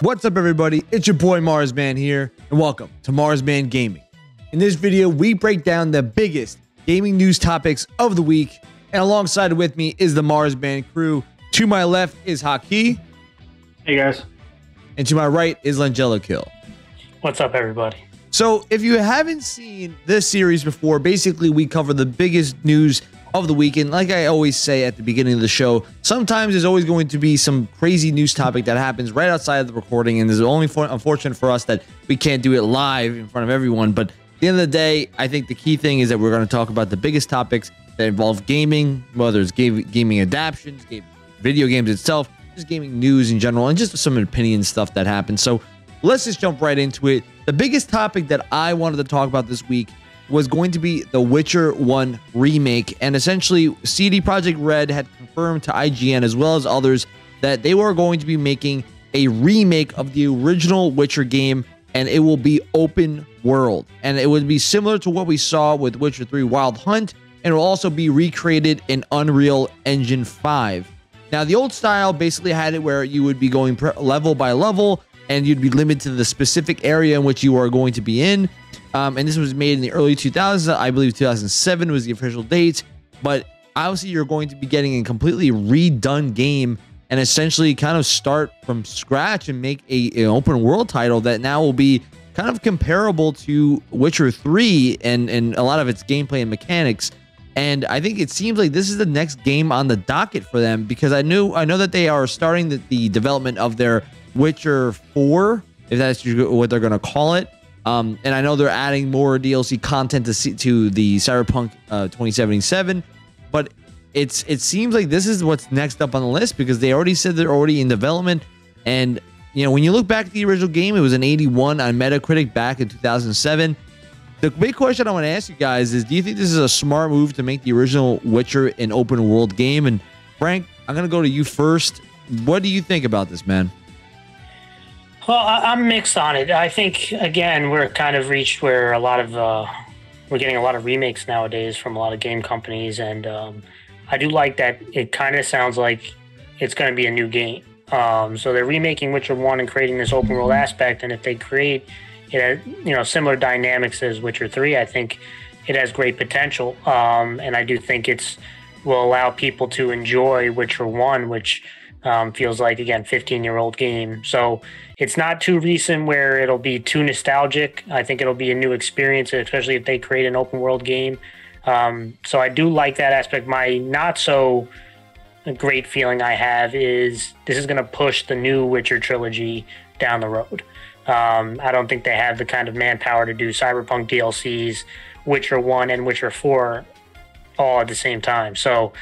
What's up, everybody? It's your boy Marzzman here, and welcome to Marzzman Gaming. In this video, we break down the biggest gaming news topics of the week, and alongside with me is the Marzzman crew. To my left is Haki, Hey guys. and to my right is Langella Kill. What's up, everybody? So, if you haven't seen this series before, basically we cover the biggest news of the week. And like I always say at the beginning of the show, sometimes there's always going to be some crazy news topic that happens right outside of the recording. And it's only for, unfortunate for us that we can't do it live in front of everyone. But at the end of the day, I think the key thing is that we're going to talk about the biggest topics that involve gaming, whether it's game, gaming adaptations, game, video games itself, just gaming news in general, and just some opinion stuff that happens. So let's just jump right into it. The biggest topic that I wanted to talk about this week was going to be the Witcher 1 remake. And essentially, CD Projekt Red had confirmed to IGN as well as others that they were going to be making a remake of the original Witcher game and it will be open world. And it would be similar to what we saw with Witcher 3 Wild Hunt and it will also be recreated in Unreal Engine 5. Now, the old style basically had it where you would be going level by level and you'd be limited to the specific area in which you are going to be in. Um, and this was made in the early 2000s. I believe 2007 was the official date. But obviously, you're going to be getting a completely redone game and essentially kind of start from scratch and make a, an open world title that now will be kind of comparable to Witcher 3 and, and a lot of its gameplay and mechanics. And I think it seems like this is the next game on the docket for them because I knew I know that they are starting the, the development of their Witcher 4, if that's what they're going to call it. Um, and I know they're adding more DLC content to see, to the Cyberpunk uh, 2077, but it's it seems like this is what's next up on the list because they already said they're already in development. And you know, when you look back at the original game, it was an 81 on Metacritic back in 2007. The big question I want to ask you guys is: Do you think this is a smart move to make the original Witcher an open world game? And Frank, I'm gonna go to you first. What do you think about this, man? Well, I, am mixed on it. I think again we're kind of reached where a lot of uh, we're getting a lot of remakes nowadays from a lot of game companies, and um, I do like that. It kind of sounds like it's going to be a new game. Um, so they're remaking Witcher One and creating this open world aspect, and if they create it, you know, similar dynamics as Witcher Three, I think it has great potential. Um, and I do think it's will allow people to enjoy Witcher One, which um, feels like again 15 year old game. So it's not too recent where it'll be too nostalgic. I think it'll be a new experience especially if they create an open world game. Um, so i do like that aspect. My not so great feeling i have is this is going to push the new witcher trilogy down the road. Um, i don't think they have the kind of manpower to do cyberpunk dlcs witcher 1 and witcher 4 all at the same time. So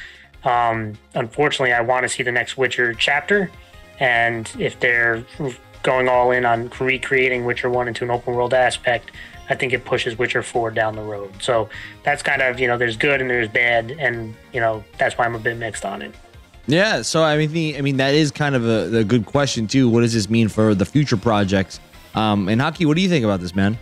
um, unfortunately, I want to see the next Witcher chapter, and if they're going all in on recreating Witcher One into an open world aspect, I think it pushes Witcher Four down the road. So that's kind of you know there's good and there's bad, and you know that's why I'm a bit mixed on it. Yeah, so I mean, the, I mean that is kind of a, a, good question too. What does this mean for the future projects? Um, and Haki, what do you think about this, man?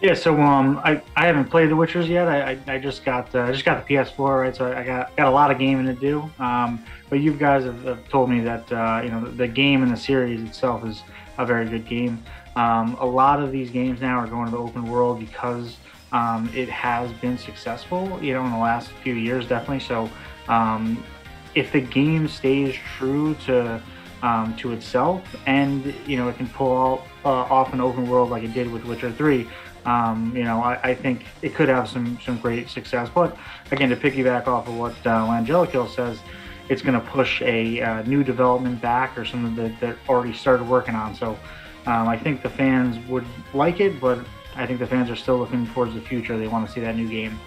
Yeah, so um, I, I haven't played The Witchers yet. I, I, I just got uh, I just got the PS4, right? So I got got a lot of gaming to do. Um, but you guys have, have, told me that uh, you know the, game and the series itself is a very good game. Um, a lot of these games now are going to the open world because um, it has been successful. You know, in the last few years, definitely. So um, if the game stays true to um, to itself, and you know it can pull uh, off an open world like it did with Witcher Three um, you know, I, I, think it could have some some great success. But again, to piggyback off of what uh, says, it's going to push a uh, new development back or something that, that already started working on. So um, I think the fans would like it, but I think the fans are still looking towards the future. They want to see that new game.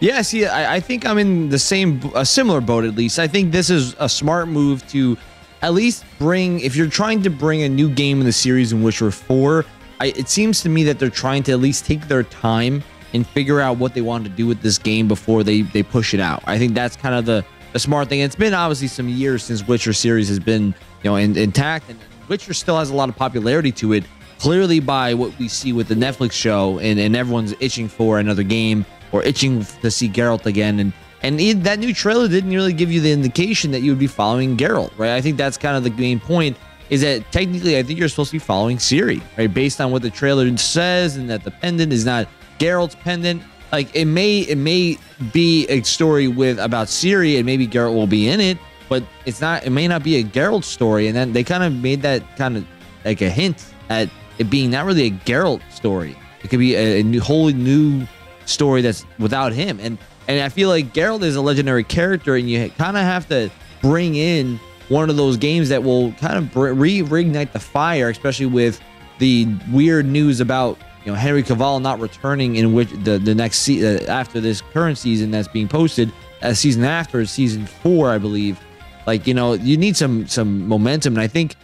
Yeah, see, I, I think I'm in the same, a similar boat at least. I think this is a smart move to at least bring, if you're trying to bring a new game in the series in Witcher 4, I, it seems to me that they're trying to at least take their time and figure out what they want to do with this game before they they push it out. I think that's kind of the the smart thing. It's been obviously some years since Witcher series has been you know in, intact, and Witcher still has a lot of popularity to it. Clearly, by what we see with the Netflix show, and, and everyone's itching for another game or itching to see Geralt again, and and that new trailer didn't really give you the indication that you would be following Geralt, right? I think that's kind of the main point is that technically I think you're supposed to be following Ciri, right? Based on what the trailer says, and that the pendant is not Geralt's pendant. Like it may it may be a story with about Ciri, and maybe Geralt will be in it, but it's not. It may not be a Geralt story, and then they kind of made that kind of like a hint at it being not really a Geralt story. It could be a, a new, wholly new story that's without him, and and I feel like Geralt is a legendary character, and you kind of have to bring in one of those games that will kind of re reignite the fire, especially with the weird news about you know Henry Cavill not returning in which the the next season uh, after this current season that's being posted, a season after season four, I believe. Like you know, you need some some momentum, and I think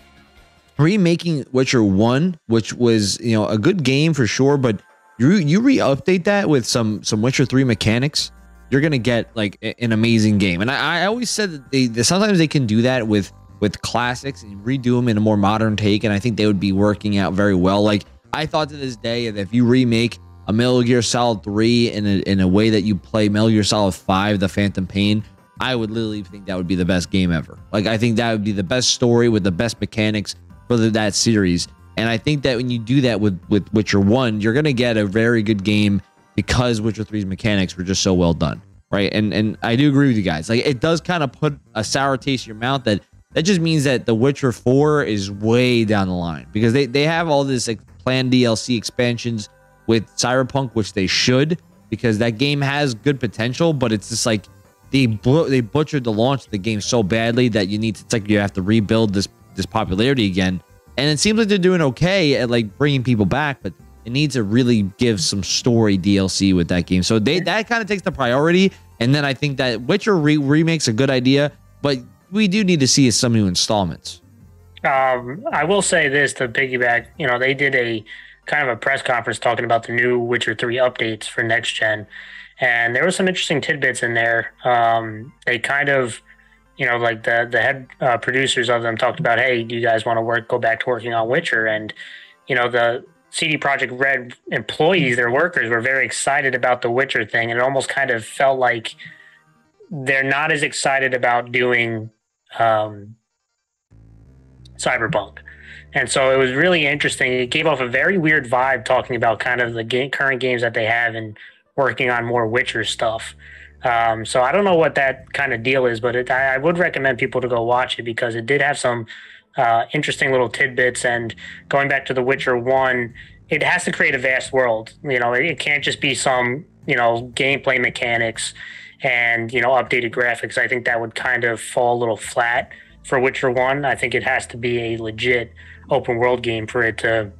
remaking Witcher One, which was you know a good game for sure, but you you re-update that with some some Witcher Three mechanics you're gonna get like an amazing game. And I, I always said that they, sometimes they can do that with with classics and redo them in a more modern take, and I think they would be working out very well. Like I thought to this day that if you remake a Metal Gear Solid 3 in a, in a way that you play Metal Gear Solid 5, The Phantom Pain, I would literally think that would be the best game ever. Like I think that would be the best story with the best mechanics for the, that series. And I think that when you do that with with Witcher 1, you're going to get a very good game because Witcher 3's mechanics were just so well done, right? And and I do agree with you guys. Like it does kind of put a sour taste in your mouth that that just means that The Witcher 4 is way down the line because they they have all this like planned DLC expansions with Cyberpunk, which they should because that game has good potential, but it's just like they bl- they butchered the launch of the game so badly that you need to it's like you have to rebuild this this popularity again. And it seems like they're doing okay at like bringing people back, but it needs to really give some story DLC with that game. So they that kind of takes the priority. And then I think that Witcher re- remake's a good idea, but we do need to see some new installments. Um, I will say this to piggyback. You know, they did a kind of a press conference talking about the new Witcher Three updates for next gen, and there were some interesting tidbits in there. Um, they kind of, you know, like the the head uh, producers of them talked about, hey, do you guys want to work, go back to working on Witcher? And you know, the CD Projekt Red employees, their workers, were very excited about the Witcher thing, and it almost kind of felt like they're not as excited about doing um, Cyberpunk. And so it was really interesting. It gave off a very weird vibe talking about kind of the game, current games that they have and working on more Witcher stuff. Um, so I don't know what that kind of deal is, but it, I, I, would recommend people to go watch it because it did have some uh, interesting little tidbits. And going back to The Witcher One, it has to create a vast world. You know, it, it can't just be some you know gameplay mechanics and you know updated graphics. I think that would kind of fall a little flat for Witcher One. I think it has to be a legit open world game for it to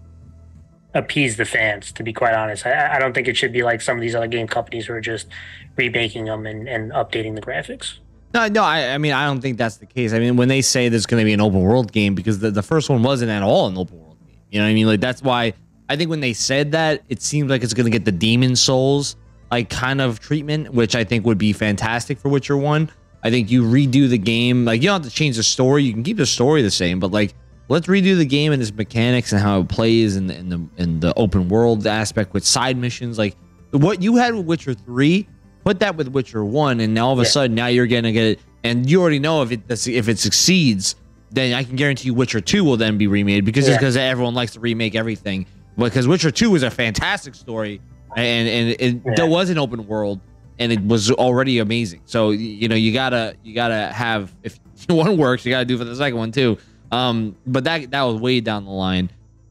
appease the fans. To be quite honest, I, I don't think it should be like some of these other game companies who are just remaking them and, and updating the graphics. No, no, I, I mean, I don't think that's the case. I mean, when they say there's going to be an open world game, because the, the first one wasn't at all an open world game. You know what I mean? Like, that's why I think when they said that, it seems like it's going to get the Demon's Souls, like, kind of treatment, which I think would be fantastic for Witcher 1. I think you redo the game. Like, you don't have to change the story. You can keep the story the same, but, like, let's redo the game and its mechanics and how it plays and the, in the open world aspect with side missions. Like, what you had with Witcher 3 Put that with Witcher One, and now all of a yeah. sudden now you're gonna get it, and you already know if it if it succeeds, then I can guarantee you Witcher Two will then be remade because yeah. because everyone likes to remake everything. Because Witcher Two was a fantastic story, and and it yeah. there was an open world, and it was already amazing. So you know you gotta you gotta have if one works, you gotta do for the second one too. Um, but that that was way down the line.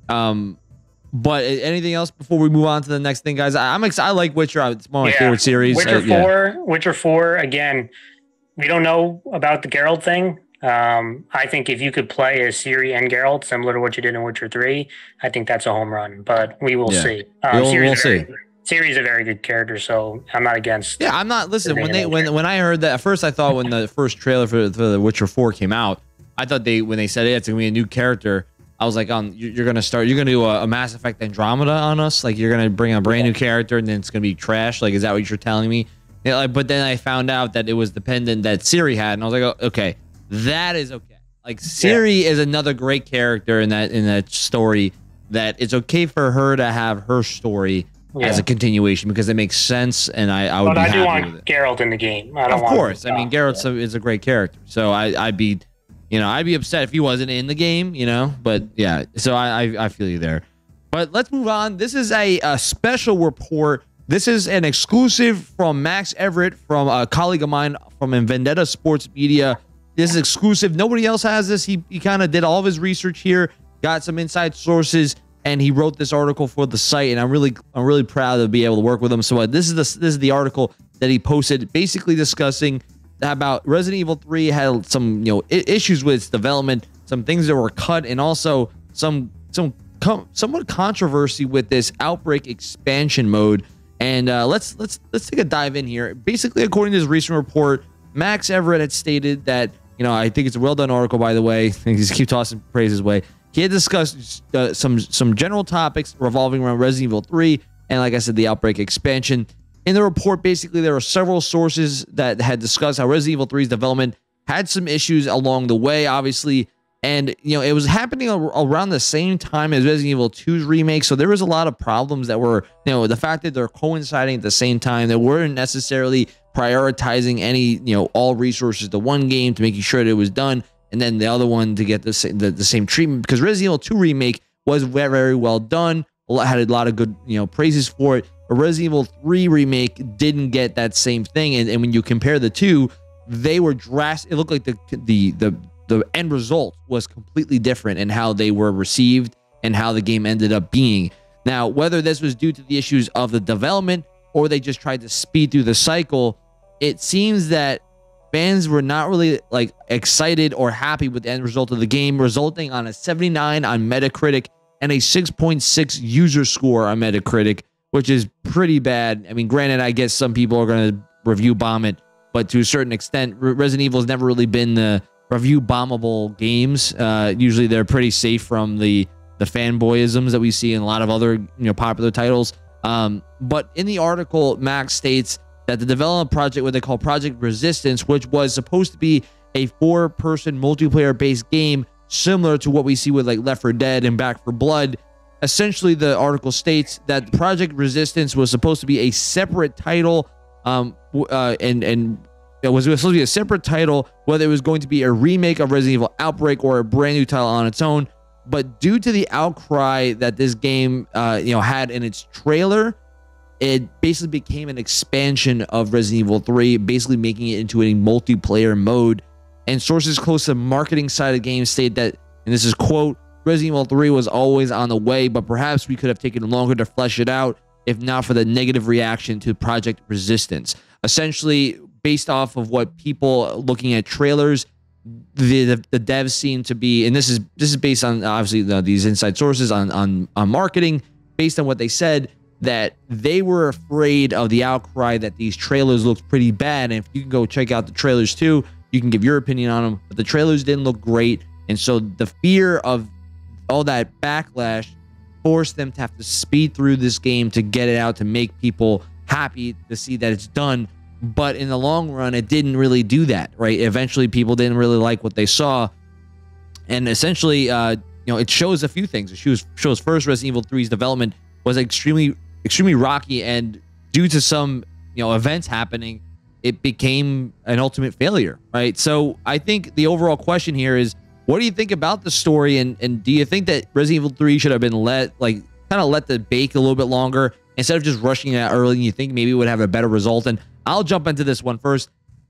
Um, but anything else before we move on to the next thing, guys? I, am excited. I like Witcher. It's one of my yeah. favorite series. Witcher uh, Four. Yeah. Witcher Four. Again, we don't know about the Geralt thing. Um, I think if you could play as Ciri and Geralt, similar to what you did in Witcher Three, I think that's a home run. But we will yeah. see. Um, we'll, we'll see. Ciri's a very good character, so I'm not against. Yeah, I'm not. Listen, when they when when I heard that at first, I thought when the first trailer for, for the Witcher Four came out, I thought they when they said hey, it's gonna be a new character. I was like, um, you're gonna start, you're gonna do a, Mass Effect Andromeda on us, like you're gonna bring a brand new character and then it's gonna be trash. Like, is that what you're telling me? Yeah, like, but then I found out that it was the pendant that Ciri had, and I was like, oh, okay, that is okay. Like Ciri yeah. is another great character in that in that story. That it's okay for her to have her story yeah. as a continuation because it makes sense, and I, I would. But I do want Geralt in the game. I don't of course, I mean Geralt is a great character, so I I'd be You know, I'd be upset if he wasn't in the game. You know, but yeah. So I I, I feel you there. But let's move on. This is a, a special report. This is an exclusive from Max Everett, from a colleague of mine from Vendetta Sports Media. This is exclusive. Nobody else has this. He, he kind of did all of his research here, got some inside sources, and he wrote this article for the site. And I'm really I'm really proud to be able to work with him. So uh, this is the this is the article that he posted, basically discussing about Resident Evil 3 had some you know issues with its development, some things that were cut, and also some some com- somewhat controversy with this outbreak expansion mode. And uh, let's let's let's take a dive in here. Basically, according to this recent report, Max Everett had stated that you know I think it's a well done article by the way. I just keep tossing praise his way. He had discussed uh, some some general topics revolving around Resident Evil 3 and like I said, the outbreak expansion. In the report, basically, there were several sources that had discussed how Resident Evil 3's development had some issues along the way. Obviously, and you know it was happening around the same time as Resident Evil 2's remake, so there was a lot of problems that were you know the fact that they're coinciding at the same time. They weren't necessarily prioritizing any you know all resources to one game to making sure that it was done, and then the other one to get the same, the, the same treatment because Resident Evil 2 remake was very very well done, had a lot of good you know praises for it. But Resident Evil 3 remake didn't get that same thing, and, and when you compare the two, they were drastic. It looked like the the the the end result was completely different in how they were received and how the game ended up being. Now, whether this was due to the issues of the development or they just tried to speed through the cycle, it seems that fans were not really like excited or happy with the end result of the game, resulting on a 79 on Metacritic and a 6.6 user score on Metacritic, which is pretty bad. I mean, granted, I guess some people are going to review bomb it, but to a certain extent, Resident Evil has never really been the review bombable games. Uh, usually they're pretty safe from the the fanboyisms that we see in a lot of other you know popular titles. Um, but in the article, Max states that the development project, what they call Project Resistance, which was supposed to be a four-person multiplayer-based game similar to what we see with like Left 4 Dead and Back 4 Blood. Essentially, the article states that Project Resistance was supposed to be a separate title, um, uh, and and it was supposed to be a separate title, whether it was going to be a remake of Resident Evil Outbreak or a brand new title on its own. But due to the outcry that this game, uh, you know, had in its trailer, it basically became an expansion of Resident Evil 3, basically making it into a multiplayer mode. And sources close to the marketing side of the game state that, and this is quote, Resident Evil 3 was always on the way, but perhaps we could have taken longer to flesh it out if not for the negative reaction to Project Resistance. Essentially, based off of what people looking at trailers, the, the, the devs seem to be, and this is this is based on obviously the, these inside sources on on on marketing, based on what they said that they were afraid of the outcry that these trailers looked pretty bad. And if you can go check out the trailers too, you can give your opinion on them. But the trailers didn't look great, and so the fear of all that backlash forced them to have to speed through this game to get it out to make people happy to see that it's done. But in the long run it didn't really do that right? Eventually people didn't really like what they saw. And essentially uh you know it shows a few things. It shows shows first resident evil 3's development was extremely extremely rocky and due to some you know events happening it became an ultimate failure right? So i think the overall question here is what do you think about the story and and do you think that resident evil 3 should have been let like kind of let the bake a little bit longer instead of just rushing it early and you think maybe it would have a better result and I'll jump into this one first.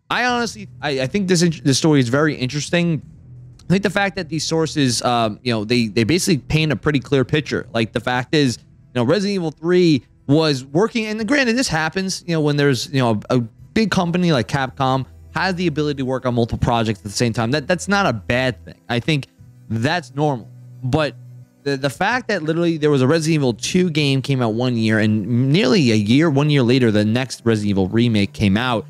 I honestly, I, I think this this story is very interesting. I think the fact that these sources, um, you know, they they basically paint a pretty clear picture. Like the fact is, you know, Resident Evil Three was working, and granted, this happens, you know, when there's you know a, a big company like Capcom has the ability to work on multiple projects at the same time. That that's not a bad thing. I think that's normal. But the, the fact that literally there was a Resident Evil 2 game came out one year and nearly a year, one year later, the next Resident Evil remake came out.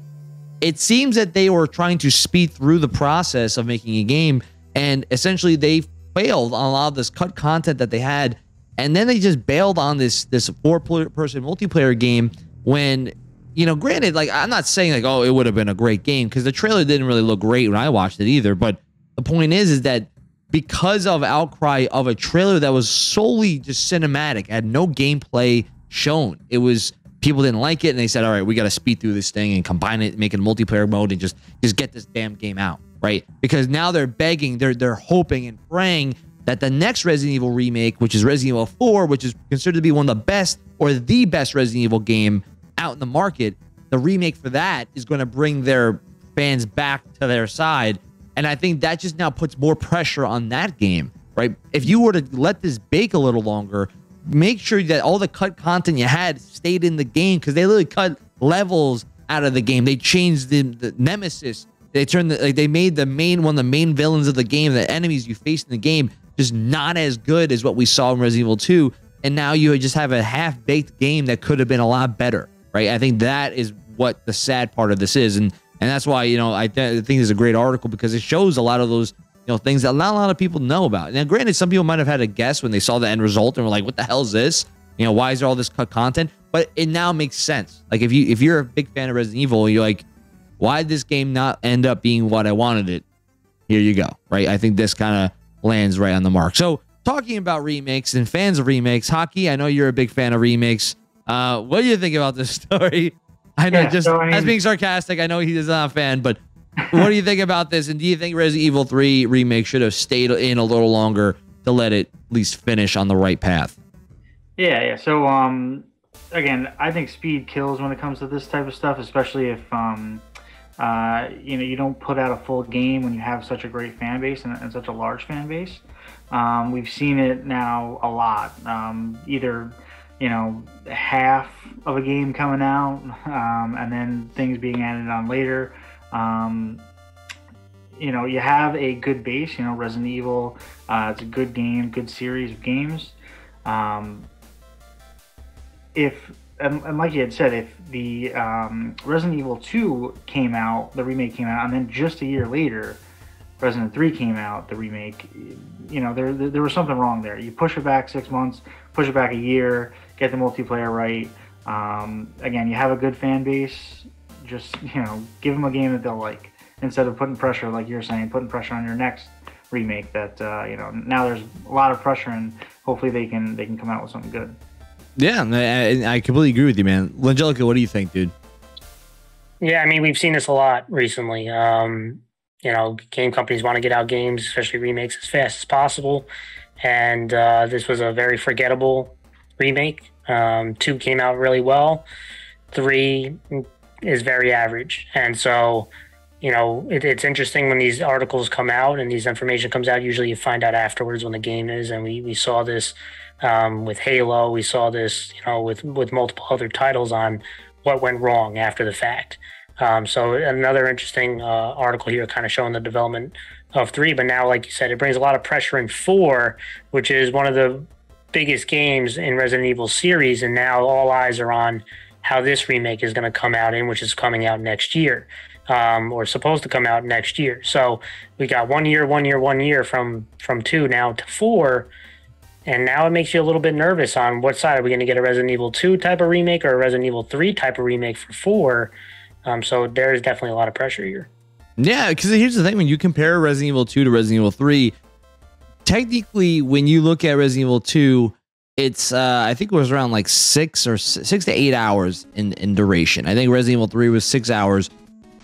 It seems that they were trying to speed through the process of making a game and essentially they failed on a lot of this cut content that they had. And then they just bailed on this this four person multiplayer game when, you know, granted, like I'm not saying like, oh, it would have been a great game because the trailer didn't really look great when I watched it either. But the point is, is that because of outcry of a trailer that was solely just cinematic, had no gameplay shown. It was people didn't like it, and they said, "All right, we got to speed through this thing and combine it, make it a multiplayer mode, and just just get this damn game out." right? Because now they're begging, they're they're hoping and praying that the next Resident Evil remake, which is Resident Evil 4, which is considered to be one of the best or the best Resident Evil game out in the market, the remake for that is going to bring their fans back to their side. And I think that just now puts more pressure on that game, right? If you were to let this bake a little longer, make sure that all the cut content you had stayed in the game because they literally cut levels out of the game. They changed the, the nemesis. They turned the, like they made the main one the main villains of the game, the enemies you faced in the game, just not as good as what we saw in Resident Evil 2. And now you just have a half baked game that could have been a lot better, right? I think that is what the sad part of this is, and and that's why you know I, th- I think it's a great article because it shows a lot of those you know things that not a lot of people know about. Now, granted, some people might have had a guess when they saw the end result and were like, "What the hell is this?" You know, why is there all this cut content? But it now makes sense. Like if you if you're a big fan of Resident Evil, you're like, why did this game not end up being what I wanted it? Here you go, right? I think this kind of lands right on the mark. So talking about remakes and fans of remakes, Haki. I know you're a big fan of remakes. Uh, what do you think about this story? I know, yeah, just so, I as being sarcastic, I know he is not a fan, but what do you think about this? And do you think Resident Evil 3 remake should have stayed in a little longer to let it at least finish on the right path? Yeah, yeah. So, um, again, I think speed kills when it comes to this type of stuff, especially if, um, uh, you know, you don't put out a full game when you have such a great fan base and, and such a large fan base. Um, we've seen it now a lot. Um, either you know half of a game coming out um, and then things being added on later. Um, you know you have a good base you know resident evil uh, it's a good game good series of games. Um, if and, and, like you had said if the um, resident evil 2 came out the remake came out and then just a year later resident 3 came out the remake you know there, there was something wrong there. You push it back six months push it back a year get the multiplayer right. Um, again, you have a good fan base. Just you know, give them a game that they'll like instead of putting pressure, like you're saying, putting pressure on your next remake. That uh, you know now there's a lot of pressure, and hopefully they can they can come out with something good. Yeah, I, I completely agree with you, man. Langelica, what do you think, dude? Yeah, I mean we've seen this a lot recently. Um, you know, game companies want to get out games, especially remakes, as fast as possible. And uh, this was a very forgettable remake. Um, two came out really well. Three is very average. And so, you know, it, it's interesting when these articles come out and these information comes out. Usually you find out afterwards when the game is. And we, we saw this um, with Halo. We saw this, you know, with, with multiple other titles on what went wrong after the fact. Um, so another interesting uh, article here, kind of showing the development of three. But now, like you said, it brings a lot of pressure in four, which is one of the biggest games in Resident Evil series, and now all eyes are on how this remake is going to come out in, which is coming out next year, um, or supposed to come out next year. So we got one year, one year, one year from from two now to four, and now it makes you a little bit nervous on what side are we going to get a Resident Evil two type of remake or a Resident Evil three type of remake for four. Um, so there's definitely a lot of pressure here. Yeah, because here's the thing: when you compare Resident Evil two to Resident Evil three technically, when you look at Resident Evil 2, it's uh, I think it was around like six or six to eight hours in, in duration. I think Resident Evil 3 was six hours,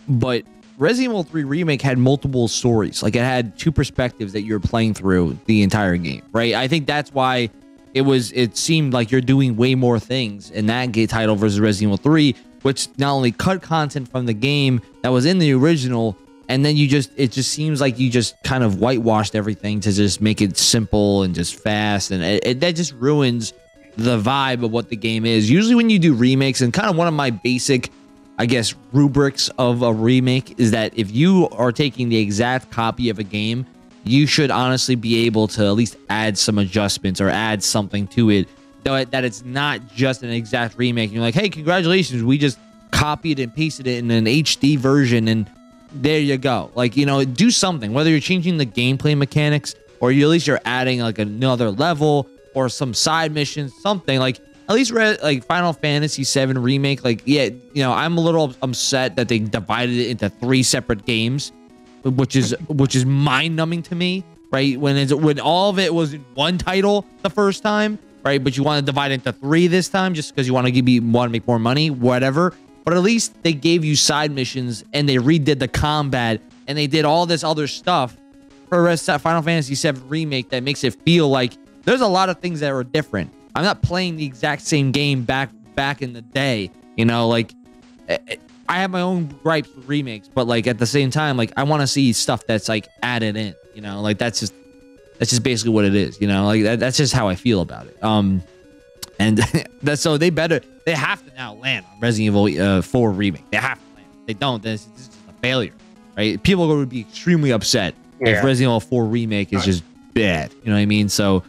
but Resident Evil 3 remake had multiple stories. Like it had two perspectives that you're playing through the entire game, right? I think that's why it was it seemed like you're doing way more things in that game title versus Resident Evil 3, which not only cut content from the game that was in the original, and then you just it just seems like you just kind of whitewashed everything to just make it simple and just fast. And it, it, that just ruins the vibe of what the game is. Usually when you do remakes and kind of one of my basic i guess rubrics of a remake is that if you are taking the exact copy of a game you should honestly be able to at least add some adjustments or add something to it. That it's not just an exact remake. You're like hey congratulations. We just copied and pasted it in an hd version and there you go. Like, you know, do something, whether you're changing the gameplay mechanics or you, at least you're adding like another level or some side missions, something like at least read like Final Fantasy VII remake. Like, yeah, you know, I'm a little upset that they divided it into three separate games, which is which is mind numbing to me. Right when it's when all of it was one title the first time, right? But you want to divide into three this time just because you want to give me want to make more money, whatever but at least they gave you side missions and they redid the combat and they did all this other stuff for Final Fantasy VII remake that makes it feel like there's a lot of things that are different. I'm not playing the exact same game back back in the day. You know, like eh, eh, I have my own gripes with remakes, but like at the same time, like I want to see stuff that's like added in. You know, like that's just that's just basically what it is. You know, like that, that's just how I feel about it. Um, and that's so they better they have to now land on Resident Evil uh, 4 remake. They have to land. If they don't, then it's, it's just a failure, right? People are going to be extremely upset yeah. if Resident Evil 4 remake is just bad. You know what I mean? So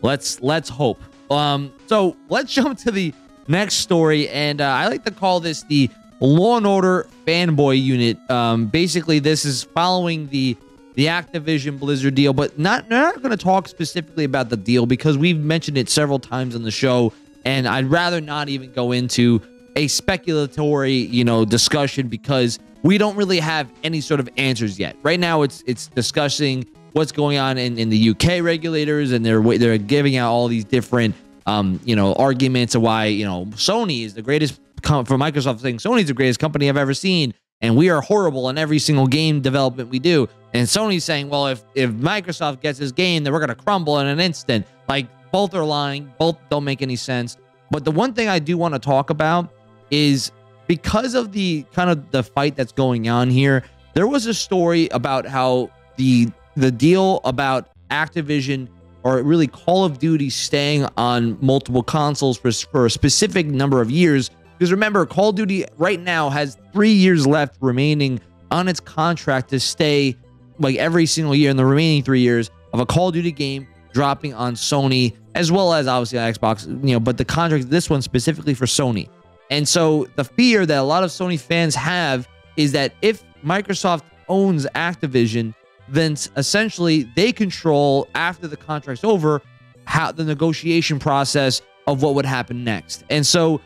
let's let's hope. Um, so let's jump to the next story, and uh, I like to call this the Law and Order fanboy unit. Um, basically, this is following the the Activision Blizzard deal, but not not going to talk specifically about the deal because we've mentioned it several times on the show, and I'd rather not even go into a speculatory, you know, discussion because we don't really have any sort of answers yet. Right now, it's it's discussing what's going on in, in the UK regulators, and they're they're giving out all these different, um, you know, arguments of why you know Sony is the greatest. Com- for Microsoft saying Sony's the greatest company I've ever seen, and we are horrible in every single game development we do. And Sony's saying, well, if if Microsoft gets this game, then we're gonna crumble in an instant. Like both are lying, both don't make any sense. But the one thing I do want to talk about is because of the kind of the fight that's going on here. There was a story about how the the deal about Activision or really Call of Duty staying on multiple consoles for, for a specific number of years because remember, Call of Duty right now has three years left remaining on its contract to stay like every single year in the remaining three years of a Call of Duty game dropping on Sony, as well as obviously on Xbox, you know, but the contract, this one specifically for Sony. And so the fear that a lot of Sony fans have is that if Microsoft owns Activision, then essentially they control after the contract's over how the negotiation process of what would happen next. And so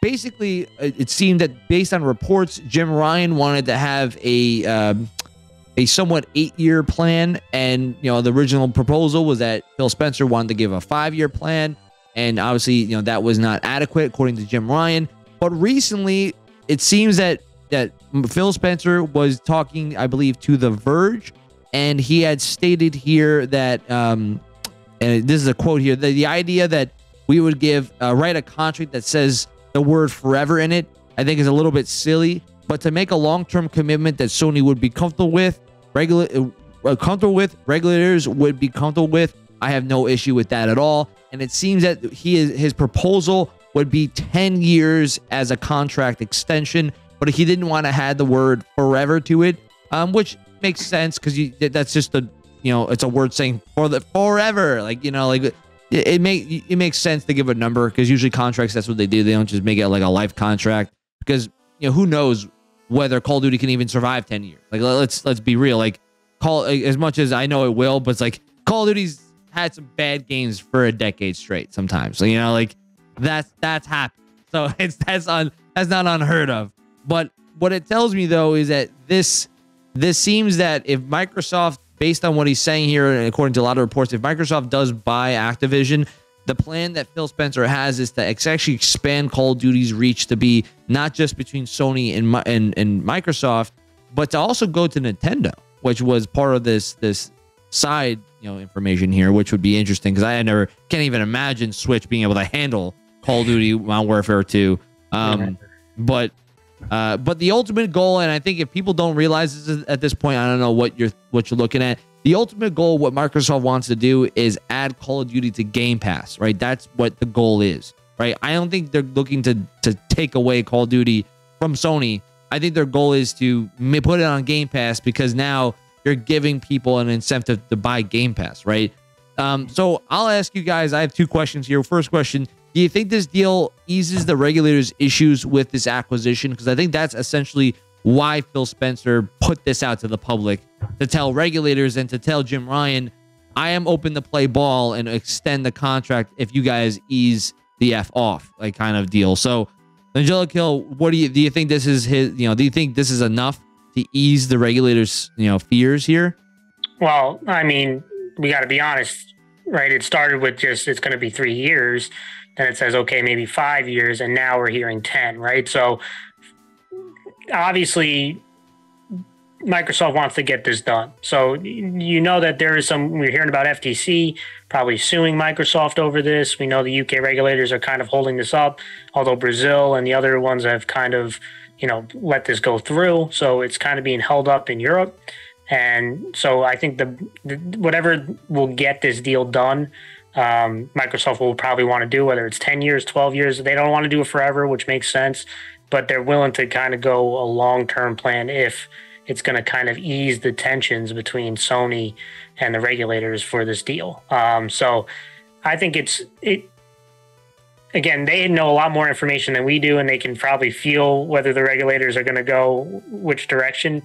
basically, it seemed that based on reports, Jim Ryan wanted to have a um, a somewhat eight year plan, and you know the original proposal was that Phil Spencer wanted to give a five year plan, and obviously you know that was not adequate according to Jim Ryan. But recently, it seems that that Phil Spencer was talking, I believe, to The Verge, and he had stated here that, um, and this is a quote here, the, the idea that we would give uh, write a contract that says the word forever in it, I think is a little bit silly. But to make a long-term commitment that Sony would be comfortable with, regular uh, comfortable with, regulators would be comfortable with, I have no issue with that at all. And it seems that he is, his proposal would be 10 years as a contract extension, but he didn't want to add the word forever to it, um, which makes sense because that's just a you know it's a word saying for the forever, like you know like it, it make it makes sense to give a number because usually contracts that's what they do. They don't just make it like a life contract because you know who knows whether Call of Duty can even survive ten years. Like let's let's be real. Like Call as much as I know it will, but it's like Call of Duty's had some bad games for a decade straight sometimes. So you know like that's that's happened. So it's that's on that's not unheard of. But what it tells me though is that this this seems that if Microsoft based on what he's saying here, and according to a lot of reports, if Microsoft does buy Activision, the plan that Phil Spencer has is to actually expand Call of Duty's reach to be not just between Sony and, and, and Microsoft, but to also go to Nintendo, which was part of this this side you know information here, which would be interesting because I never can't even imagine Switch being able to handle Call of Duty Modern Warfare 2. Um, but uh, but the ultimate goal, and I think if people don't realize this at this point, I don't know what you're what you're looking at. The ultimate goal, what Microsoft wants to do, is add Call of Duty to Game Pass. Right, that's what the goal is. Right, I don't think they're looking to to take away Call of Duty from Sony. I think their goal is to put it on Game Pass because now you're giving people an incentive to buy Game Pass. Right. Um, so I'll ask you guys. I have two questions here. First question: do you think this deal eases the regulators' issues with this acquisition? Because I think that's essentially why Phil Spencer put this out to the public to tell regulators and to tell Jim Ryan, I am open to play ball and extend the contract if you guys ease the F off, like kind of deal. So, Angelica, what do you do? You think this is his? You know, do you think this is enough to ease the regulators' you know fears here? Well, I mean, we got to be honest, right? It started with just it's going to be three years then it says okay maybe five years and now we're hearing 10 right so obviously Microsoft wants to get this done. So you know that there is some. We're hearing about FTC probably suing Microsoft over this. We know the UK regulators are kind of holding this up, although Brazil and the other ones have kind of, you know, let this go through. So it's kind of being held up in Europe. And so I think the, the whatever will get this deal done, um, Microsoft will probably want to do, whether it's 10 years, 12 years. They don't want to do it forever, which makes sense, but they're willing to kind of go a long term plan if it's going to kind of ease the tensions between Sony and the regulators for this deal. Um, so I think it's it. Again, they know a lot more information than we do, and they can probably feel whether the regulators are going to go which direction.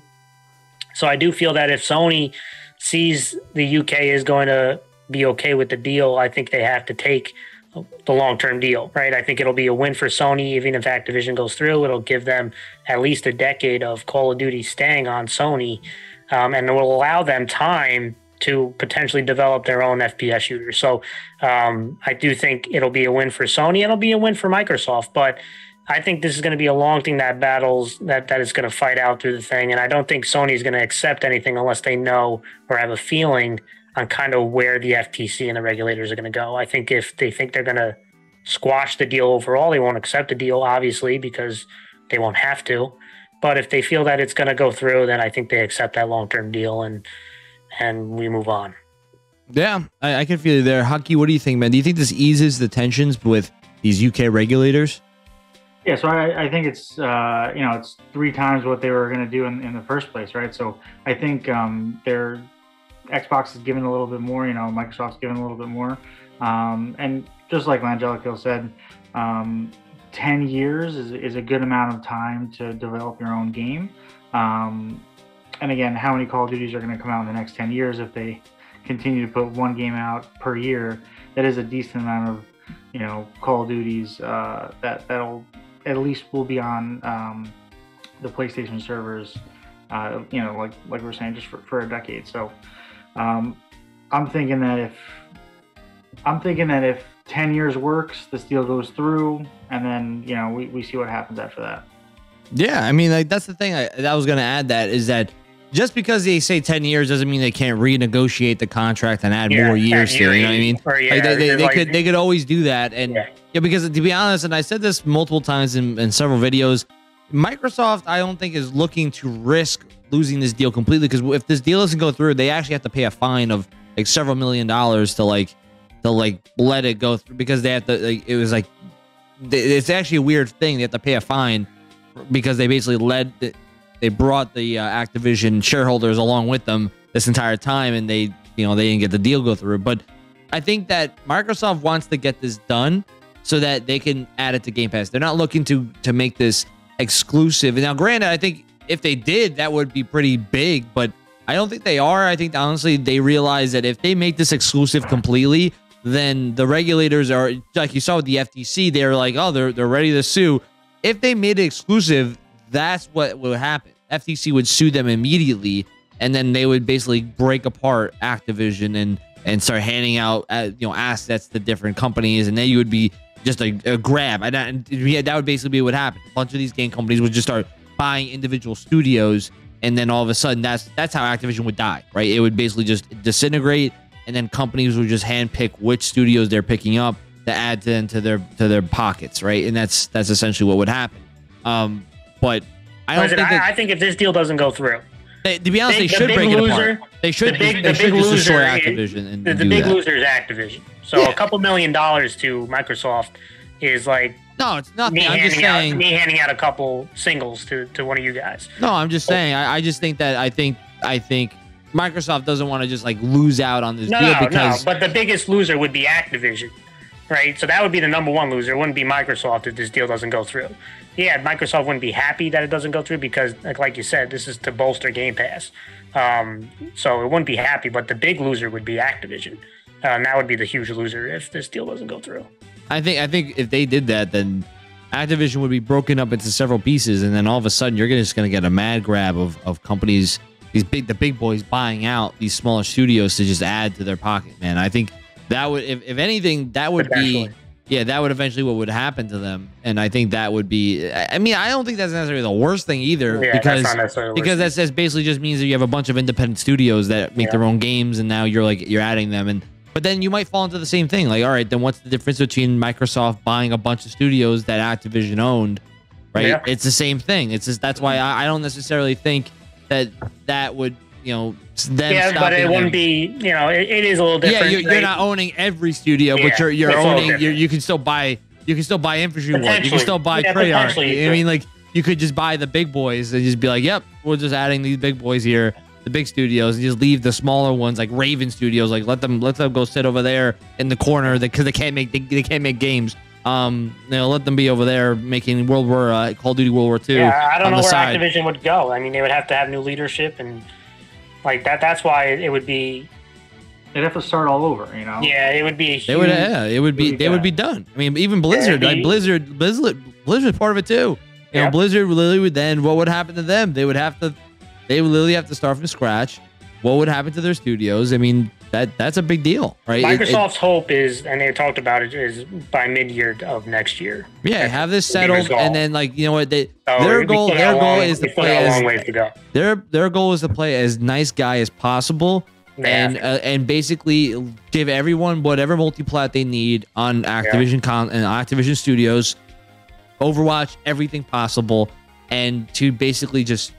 So I do feel that if Sony sees the UK is going to be okay with the deal, I think they have to take the long term deal, right? I think it'll be a win for Sony, even if Activision goes through. It'll give them at least a decade of Call of Duty staying on Sony, um, and it will allow them time to potentially develop their own FPS shooter. So um, I do think it'll be a win for Sony. It'll be a win for Microsoft, but I think this is going to be a long thing that battles that that is going to fight out through the thing. And I don't think Sony is going to accept anything unless they know or have a feeling on kind of where the FTC and the regulators are going to go. I think if they think they're going to squash the deal overall, they won't accept the deal, obviously, because they won't have to. But if they feel that it's going to go through, then I think they accept that long term deal and and we move on. Yeah, I, I can feel you there. Haki, what do you think, man? Do you think this eases the tensions with these UK regulators? Yeah, so I, I think it's uh, you know it's three times what they were going to do in, in the first place, right? So I think um, they're Xbox is giving a little bit more, you know, Microsoft's giving a little bit more, um, and just like Langelico said, um, ten years is, is a good amount of time to develop your own game. Um, and again, how many Call of Duties are going to come out in the next 10 years if they continue to put one game out per year? That is a decent amount of, you know, Call of Duties uh, that that'll at least will be on um, the PlayStation servers. Uh, you know, like like we are saying, just for, for a decade. So um, I'm thinking that if I'm thinking that if 10 years works, this deal goes through, and then you know we, we see what happens after that. Yeah, I mean, like that's the thing. I, I was going to add that is that just because they say 10 years doesn't mean they can't renegotiate the contract and add yeah, more years to it. You know what I mean? Or, yeah, like they, they, they like, could they could always do that. And yeah. yeah. because to be honest, and I said this multiple times in, in several videos, Microsoft, I don't think is looking to risk losing this deal completely because if this deal doesn't go through, they actually have to pay a fine of like several million dollars to like to like let it go through because they have to. Like, it was like it's actually a weird thing. They have to pay a fine because they basically led they brought the uh, Activision shareholders along with them this entire time, and they you know they didn't get the deal go through. But I think that Microsoft wants to get this done so that they can add it to Game Pass. They're not looking to to make this exclusive. Now, granted, I think if they did, that would be pretty big, but I don't think they are. I think honestly they realize that if they make this exclusive completely, then the regulators are like you saw with the FTC. They're like, oh, they're they're ready to sue. If they made it exclusive, that's what would happen. FTC would sue them immediately, and then they would basically break apart Activision and and start handing out uh, you know assets to different companies, and then you would be just a, a grab. And that, and yeah, that would basically be what happened. A bunch of these game companies would just start buying individual studios, and then all of a sudden, that's that's how Activision would die, right? It would basically just disintegrate, and then companies would just handpick which studios they're picking up to add to into their to their pockets, right? And that's that's essentially what would happen. Um, but I don't think. I, that, I, think if this deal doesn't go through, they, to be honest, big, they should the break loser, it apart. They should. The big, they the should just destroy Activision and, the, the big that. loser is Activision. So yeah. a couple million dollars to Microsoft is like no, it's nothing. Me I'm just saying out, me handing out a couple singles to, to one of you guys. No, I'm just saying. I, I just think that I think I think Microsoft doesn't want to just like lose out on this no, deal because. No, but the biggest loser would be Activision, right? So that would be the number one loser. It wouldn't be Microsoft if this deal doesn't go through yeah, Microsoft wouldn't be happy that it doesn't go through because, like, like you said, this is to bolster Game Pass. Um, so it wouldn't be happy, but the big loser would be Activision. Uh, and that would be the huge loser if this deal doesn't go through. I think I think if they did that, then Activision would be broken up into several pieces, and then all of a sudden you're just going to get a mad grab of, of companies, these big the big boys buying out these smaller studios to just add to their pocket. Man, I think that would, if, if anything, that would be yeah, that would eventually what would happen to them, and I think that would be. I mean, I don't think that's necessarily the worst thing either, Yeah, because that's because that's basically just means that you have a bunch of independent studios that make Yeah. their own games, and now you're like you're adding them, and but then you might fall into the same thing. Like, all right, then what's the difference between Microsoft buying a bunch of studios that Activision owned? Right, Yeah. it's the same thing. It's just that's why I, I don't necessarily think that that would you know then yeah, but it them- wouldn't be. You know, it, it is a little different. yeah, you're, you're not owning every studio, but you're you're it's a little owning. You're, you can still buy. You can still buy Infinity Ward. You can still buy Yeah, Treyarch. I mean, like you could just buy the big boys and just be like, "Yep, we're just adding these big boys here, the big studios, and just leave the smaller ones like Raven Studios. Like let them let them go sit over there in the corner because they can't make they, they can't make games. Um, you know, let them be over there making World War uh, Call of Duty World War Two Yeah, I don't on know the where side. Activision would go. I mean, they would have to have new leadership and like that. That's why it would be. They'd have to start all over, you know. Yeah, it would be. A huge, They would, yeah, it would be, What do they you would be done. I mean, even Blizzard, it'd like be- Blizzard, Blizzard, Blizzard's part of it too. You know, Yeah. Blizzard really would then, what would happen to them? They would have to, they would literally have to start from scratch. What would happen to their studios? I mean, that that's a big deal, right? It- it- Microsoft's hope is, and they talked about it, is by mid-year of next year. yeah, have this settled, and then like you know what they So their goal their goal long- is to play a as long ways to go. their their goal is to play as nice guy as possible They and uh, and basically give everyone whatever multiplat they need on Activision con and Activision Studios, Overwatch, everything possible, and to basically just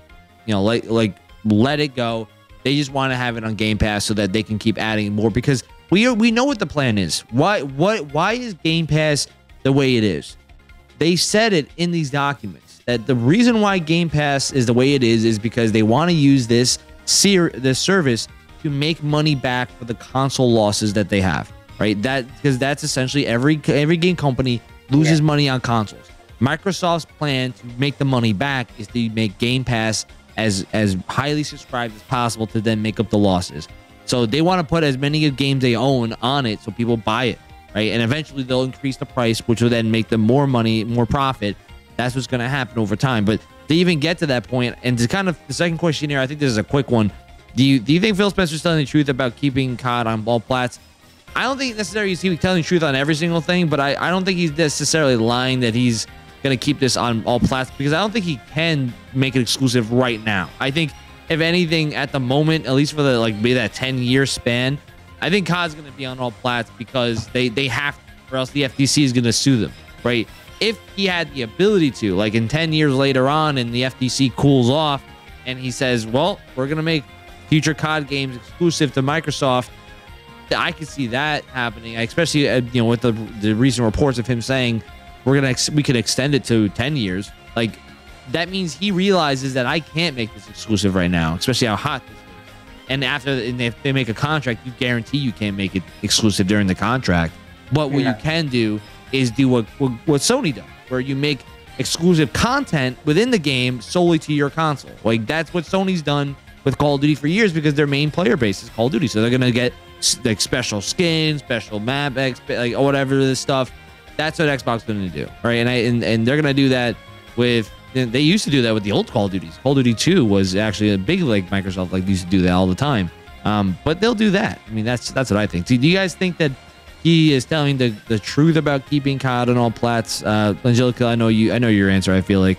you know like like let it go. They just want to have it on Game Pass so that they can keep adding more because we are we know what the plan is. Why what why is Game Pass the way it is? They said it in these documents that the reason why Game Pass is the way it is is because they want to use this ser- this service to make money back for the console losses that they have. Right? That because that's essentially every every game company loses money on consoles. Microsoft's plan to make the money back is to make Game Pass as as highly subscribed as possible to then make up the losses. So they want to put as many games they own on it so people buy it, right? And eventually they'll increase the price, which will then make them more money, more profit. That's what's going to happen over time. But to even get to that point, and to kind of the second question here, I think this is a quick one. Do you do you think Phil Spencer's telling the truth about keeping COD on all plats? I don't think necessarily he's telling the truth on every single thing, but I, I don't think he's necessarily lying that he's going to keep this on all plats because I don't think he can make it exclusive right now. I think if anything at the moment, at least for the like maybe that 10 year span, I think COD's going to be on all plats because they they have to, or else the FTC is going to sue them, right? If he had the ability to, like in 10 years later on and the FTC cools off and he says, "Well, we're going to make future COD games exclusive to Microsoft." I could see that happening, especially uh, you know with the the recent reports of him saying we're gonna ex- we could extend it to ten years. Like that means he realizes that I can't make this exclusive right now, especially how hot this is. And after and if they make a contract, you guarantee you can't make it exclusive during the contract. But what Yeah. you can do is do what, what what Sony does, where you make exclusive content within the game solely to your console. Like that's what Sony's done with Call of Duty for years because their main player base is Call of Duty. So they're gonna get like special skins, special map, exp- like whatever this stuff. That's what Xbox is gonna do, right? And I and, and they're gonna do that with. They used to do that with the old Call of Duties. Call of Duty 2 was actually a big like Microsoft like used to do that all the time. Um, but they'll do that. I mean, that's that's what I think. Do you guys think that he is telling the, the truth about keeping COD on all plats? Uh, Angelica, I know you. I know your answer. I feel like.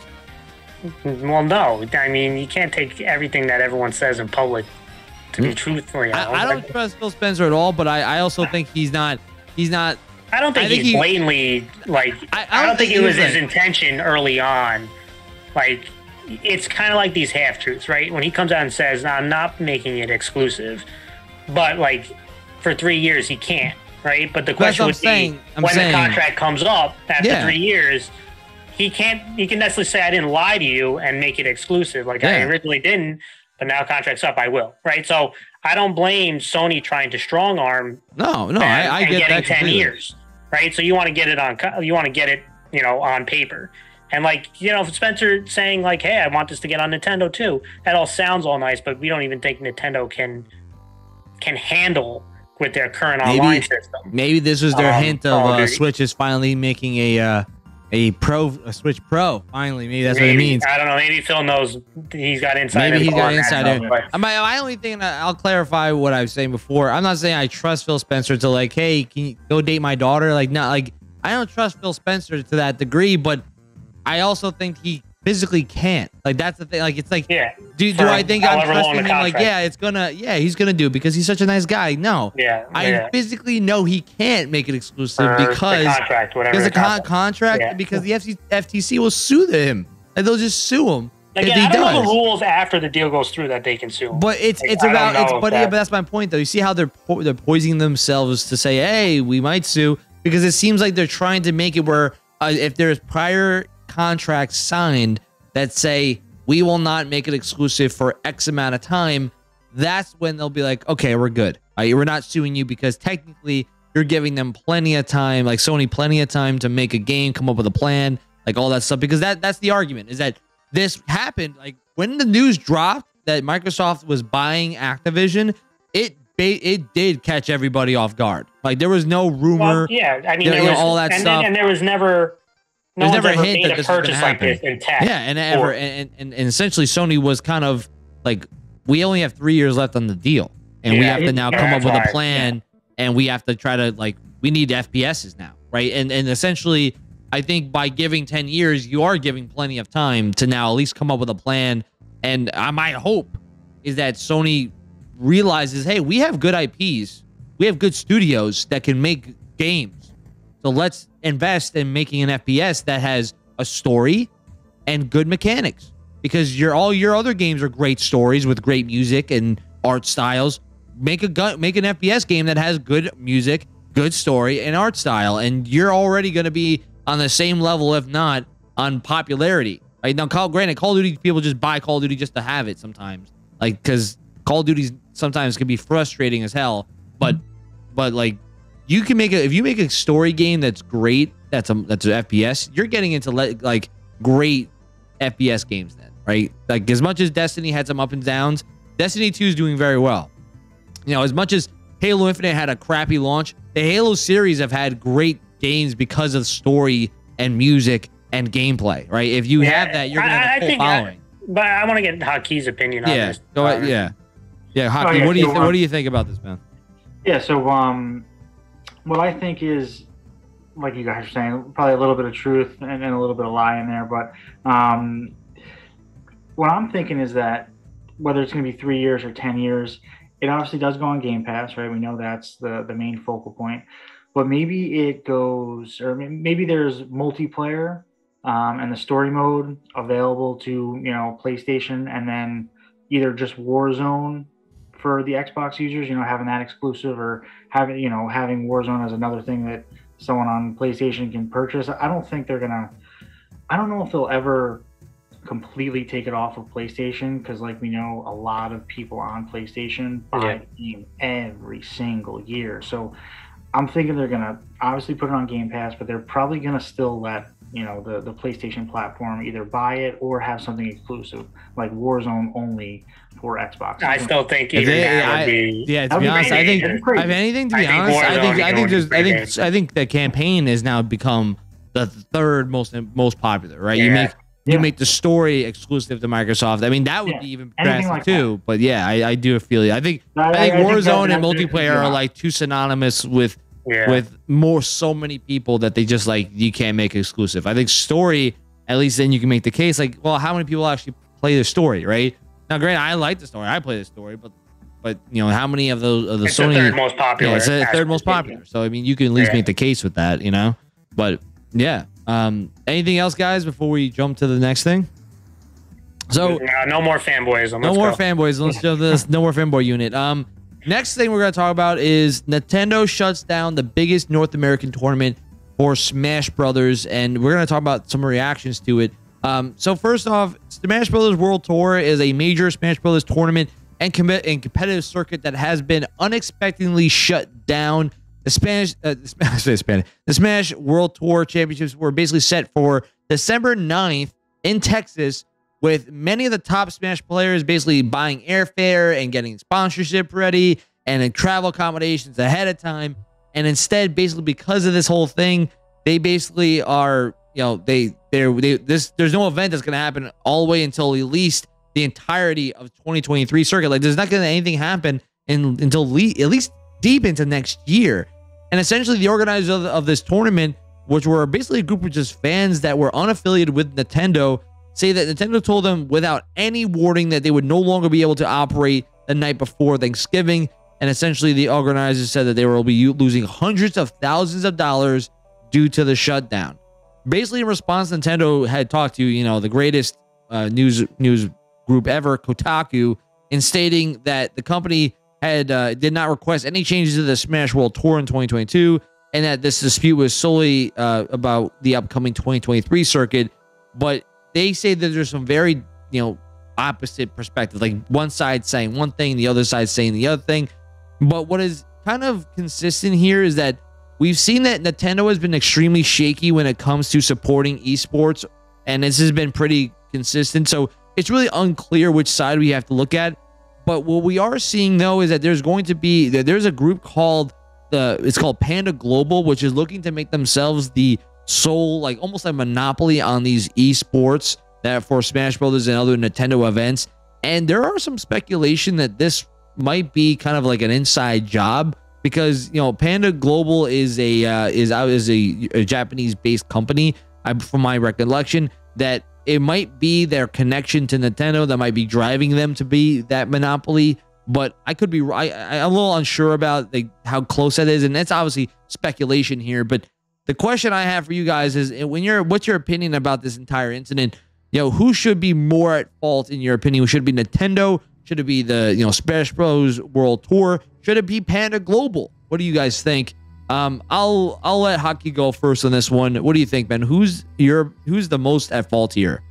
Well, no. I mean, you can't take everything that everyone says in public to be truthful. You know? Hmm. I, I don't trust Phil Spencer at all, but I, I also think he's not. He's not. I don't think, I think he's he- blatantly like. I- I, I don't, think, he it was his intention early on. Like, it's kind of like these half truths, right? When he comes out and says, "No, "I'm not making it exclusive," but like for three years he can't, right? But the question would saying. be I'm when saying- the contract comes up after Yeah. three years. He can't. He can necessarily say, "I didn't lie to you" and make it exclusive. Like I originally didn't, but now contract's up. I will. Right. So I don't blame Sony trying to strong arm No, no. and, I, I and get getting that. 10 completely. years right? So you want to get it on you want to get it you know on paper. And like you know spencer saying like hey i want this to get on nintendo too that all sounds all nice but we don't even think nintendo can can handle with their current Maybe- online system. Maybe this was their Um, hint of uh. Switch is finally making a uh, a pro a Switch Pro. Finally, maybe that's what it means. i don't know maybe phil knows he's got inside Maybe he's got insider. but- My, my only thing, I'll clarify what I was saying before. I'm not saying I trust Phil Spencer to like, hey, can you go date my daughter? Like, not like I don't trust Phil Spencer to that degree, but I also think he physically can't. Like that's the thing. Like it's like, Yeah. do, do I think I'm trusting him? Like, yeah, it's gonna, yeah, he's gonna do it because he's such a nice guy. No, Yeah. I yeah. physically know he can't make it exclusive the because contract, whatever. because the con- contract. Yeah. because the FT- FTC will sue him and they'll just sue him Again, I don't know the rules after the deal goes through that they can sue. 'em. But it's Like, it's about it's but, yeah, but that's my point though. You see how they're po- they're poisoning themselves to say, hey, we might sue because it seems like they're trying to make it where uh, if there's prior contracts signed that say we will not make it exclusive for X amount of time, that's when they'll be like, okay, we're good. Uh, we're not suing you because technically you're giving them plenty of time, like Sony, plenty of time to make a game, come up with a plan, like all that stuff. Because that that's the argument is that this happened like when the news dropped that Microsoft was buying Activision, it it did catch everybody off guard. Like there was no rumor. Well, yeah, I mean, there yeah, was, all that and, stuff. and, and there was never, no There's never a hint that a this was gonna purchase like happen. this in tech. Yeah, and ever and, and and essentially Sony was kind of like we only have three years left on the deal, and we have to now come up with a why, plan, and we have to try to like we need FPSs now, right? And and essentially, I think by giving ten years, you are giving plenty of time to now at least come up with a plan. And uh, my hope is that Sony realizes, hey, we have good IPs, we have good studios that can make games. So let's invest in making an FPS that has a story and good mechanics. Because your all your other games are great stories with great music and art styles. Make a gun, make an FPS game that has good music, good story, and art style, and you're already going to be on the same level, if not on popularity. Right now, Call granted, Call of Duty people just buy Call of Duty just to have it sometimes, like because Call of Duty sometimes can be frustrating as hell. But but like you can make a if you make a story game that's great, that's a that's an FPS, you're getting into le- like great FPS games then, right? Like as much as Destiny had some up and downs, Destiny 2 is doing very well. You know, as much as Halo Infinite had a crappy launch, the Halo series have had great games because of story and music and gameplay, right? If you Yeah, have that, you're gonna I- have I a full think I- following. But I want to get Haki's opinion on yeah, this. go ahead. Um, Yeah, yeah. Haki, yeah, what do you th- what do you think about this, man? Yeah, so um, what I think is, like you guys are saying, probably a little bit of truth and, and a little bit of lie in there. But um, what I'm thinking is that whether it's going to be three years or ten years, it obviously does go on Game Pass, right? We know that's the the main focal point. But maybe it goes, or maybe there's multiplayer um, and the story mode available to you know PlayStation, and then either just Warzone for the Xbox users, you know, having that exclusive or having, you know, having Warzone as another thing that someone on PlayStation can purchase. I don't think they're gonna. I don't know if they'll ever completely take it off of PlayStation because, like we know, a lot of people on PlayStation buy Yeah. the game every single year. So I'm thinking they're gonna obviously put it on Game Pass, but they're probably gonna still let you know the the PlayStation platform either buy it or have something exclusive like Warzone only for Xbox. I still think even they- that I- would be. Yeah, to be be honest, I great. think That'd be great. if anything, to be I think honest, I think I think going just to be I think. I think the campaign has now become the third most most popular, right? You Yeah. make you Yeah. make the story exclusive to Microsoft. I mean, that would Yeah. be even Anything drastic like too. But yeah, I, I do feel you. I think I, I think I think Warzone and multiplayer yeah. are like too synonymous with Yeah. with more so many people that they just like you can't make exclusive. I think story, at least then you can make the case like, well, how many people actually play the story, right? Now, granted, I like the story. I play the story, but but you know, how many of those of the it's Sony the third most popular. yeah, it's the third most popular. So I mean, you can at least Yeah. make the case with that, you know. But yeah, um, anything else, guys, before we jump to the next thing? So no, no more fanboys. no more fanboys. Let's do this. No more fanboy unit. Um, next thing we're gonna talk about is Nintendo shuts down the biggest North American tournament for Smash Brothers, and we're gonna talk about some reactions to it. Um, so first off, Smash Brothers World Tour is a major Smash Brothers tournament and, com- and competitive circuit that has been unexpectedly shut down. The Spanish, uh, the Smash, I Spanish, the Smash World Tour Championships were basically set for December 9th in Texas, with many of the top Smash players basically buying airfare and getting sponsorship ready and travel accommodations ahead of time. And instead, basically because of this whole thing, they basically are, you know, they they're they, this there's no event that's gonna happen all the way until at least the entirety of 2023 circuit. Like there's not gonna anything happen in, until le- at least deep into next year. And essentially, the organizers of, of this tournament which were basically a group of just fans that were unaffiliated with Nintendo, say that Nintendo told them without any warning that they would no longer be able to operate the night before Thanksgiving. And essentially, the organizers said that they will be losing hundreds of thousands of dollars due to the shutdown. Basically, in response, Nintendo had talked to you know the greatest uh, news news group ever, Kotaku, in stating that the company had uh, did not request any changes to the Smash World Tour in 2022, and that this dispute was solely uh, about the upcoming 2023 circuit. But they say that there's some very you know opposite perspective, like one side saying one thing, the other side saying the other thing. But what is kind of consistent here is that we've seen that Nintendo has been extremely shaky when it comes to supporting esports, and this has been pretty consistent. So it's really unclear which side we have to look at. But what we are seeing though is that there's going to be that there's a group called the it's called Panda Global, which is looking to make themselves the sole like almost a monopoly on these esports that for Smash Brothers and other Nintendo events. And there are some speculation that this might be kind of like an inside job because you know Panda Global is a uh, is out is a, a Japanese based company. I, from my recollection, that it might be their connection to Nintendo that might be driving them to be that monopoly. But I could be I, I'm a little unsure about like how close that is, and that's obviously speculation here. But the question I have for you guys is, when you're, what's your opinion about this entire incident? You know, who should be more at fault in your opinion? Should it be Nintendo? Should it be the you know Smash Bros World Tour? Should it be Panda Global? What do you guys think? Um, I'll I'll let Haki go first on this one. What do you think, Ben? Who's your who's the most at fault here?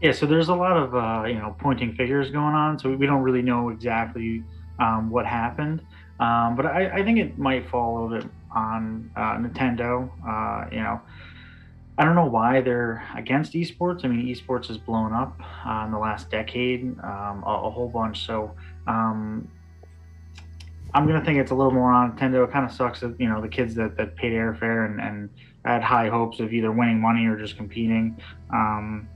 Yeah, so there's a lot of uh, you know pointing figures going on, so we don't really know exactly um, what happened. Um, but I, I, think it might fall a little bit on uh, Nintendo. Uh, you know, I don't know why they're against esports. I mean, esports has blown up uh, in the last decade, um, a, a, whole bunch. So um, I'm gonna think it's a little more on Nintendo. It kind of sucks that you know the kids that, that paid airfare and, and had high hopes of either winning money or just competing. Um,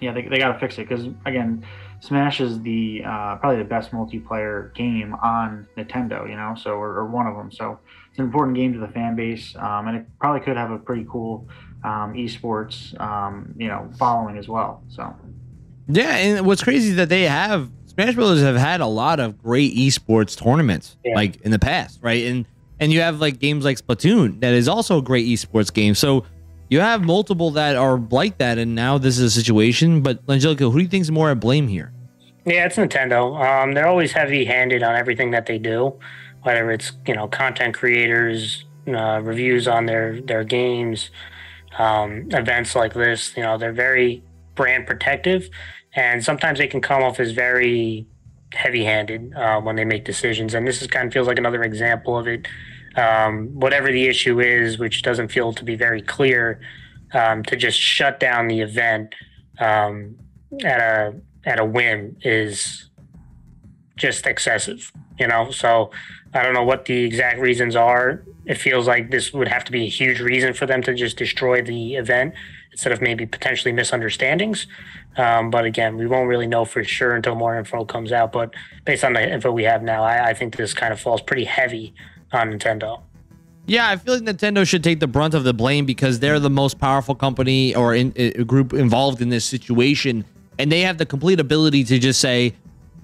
yeah, they, they got to fix it because again, Smash is the uh, probably the best multiplayer game on Nintendo. You know, so or, or, one of them. So it's an important game to the fan base, um, and it probably could have a pretty cool um, esports, um, you know, following as well. So. Yeah, and what's crazy is that they have Smash Brothers have had a lot of great esports tournaments yeah. like in the past, right? And and you have like games like Splatoon that is also a great esports game. So you have multiple that are like that, and now this is a situation. But Angelica, who do you think is more at blame here? Yeah, it's Nintendo. Um, they're always heavy-handed on everything that they do, whether it's you know content creators, uh, reviews on their their games, um, events like this. You know, they're very brand protective and sometimes they can come off as very heavy-handed uh, when they make decisions. And this is kind of feels like another example of it. Um, whatever the issue is, which doesn't feel to be very clear, um, to just shut down the event um, at a at a whim is just excessive. You know, so I don't know what the exact reasons are. It feels like this would have to be a huge reason for them to just destroy the event instead of maybe potentially misunderstandings. Um, but again, we won't really know for sure until more info comes out. But based on the info we have now, I, I think this kind of falls pretty heavy on Nintendo. Yeah, I feel like Nintendo should take the brunt of the blame because they're the most powerful company or in, a group involved in this situation, and they have the complete ability to just say,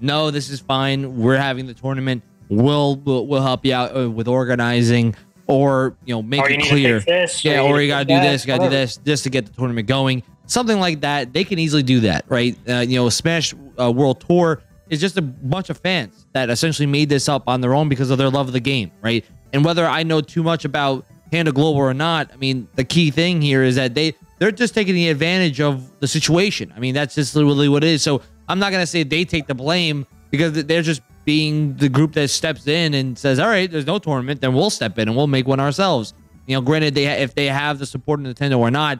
"No, this is fine. We're having the tournament. We'll we'll, we'll help you out uh, with organizing." Or you know, make or it clear. This, yeah, or you gotta do this, you gotta do this, just to get the tournament going something like that, they can easily do that, right? Uh, you know, Smash uh, World Tour is just a bunch of fans that essentially made this up on their own because of their love of the game, right? And whether I know too much about Panda Global or not, I mean, the key thing here is that they they're just taking the advantage of the situation. I mean, that's just literally what it is. So I'm not gonna say they take the blame because they're just being the group that steps in and says, "All right, there's no tournament, then we'll step in and we'll make one ourselves." You know, granted, they if they have the support of Nintendo or not,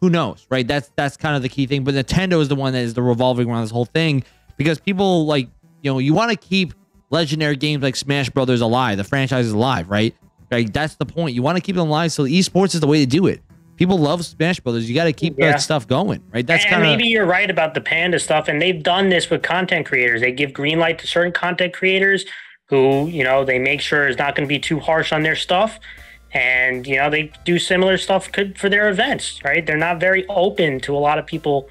who knows, right? That's that's kind of the key thing. But Nintendo is the one that is the revolving around this whole thing because people like you know you want to keep legendary games like Smash Brothers alive, the franchise is alive, right? Like That's the point. You want to keep them alive, so esports is the way to do it. People love Smash Brothers. You got to keep yeah. that stuff going, right? That's kind of maybe you're right about the Panda stuff, and they've done this with content creators. They give green light to certain content creators who, you know, they make sure is not going to be too harsh on their stuff and you know they do similar stuff could, for their events, right? They're not very open to a lot of people,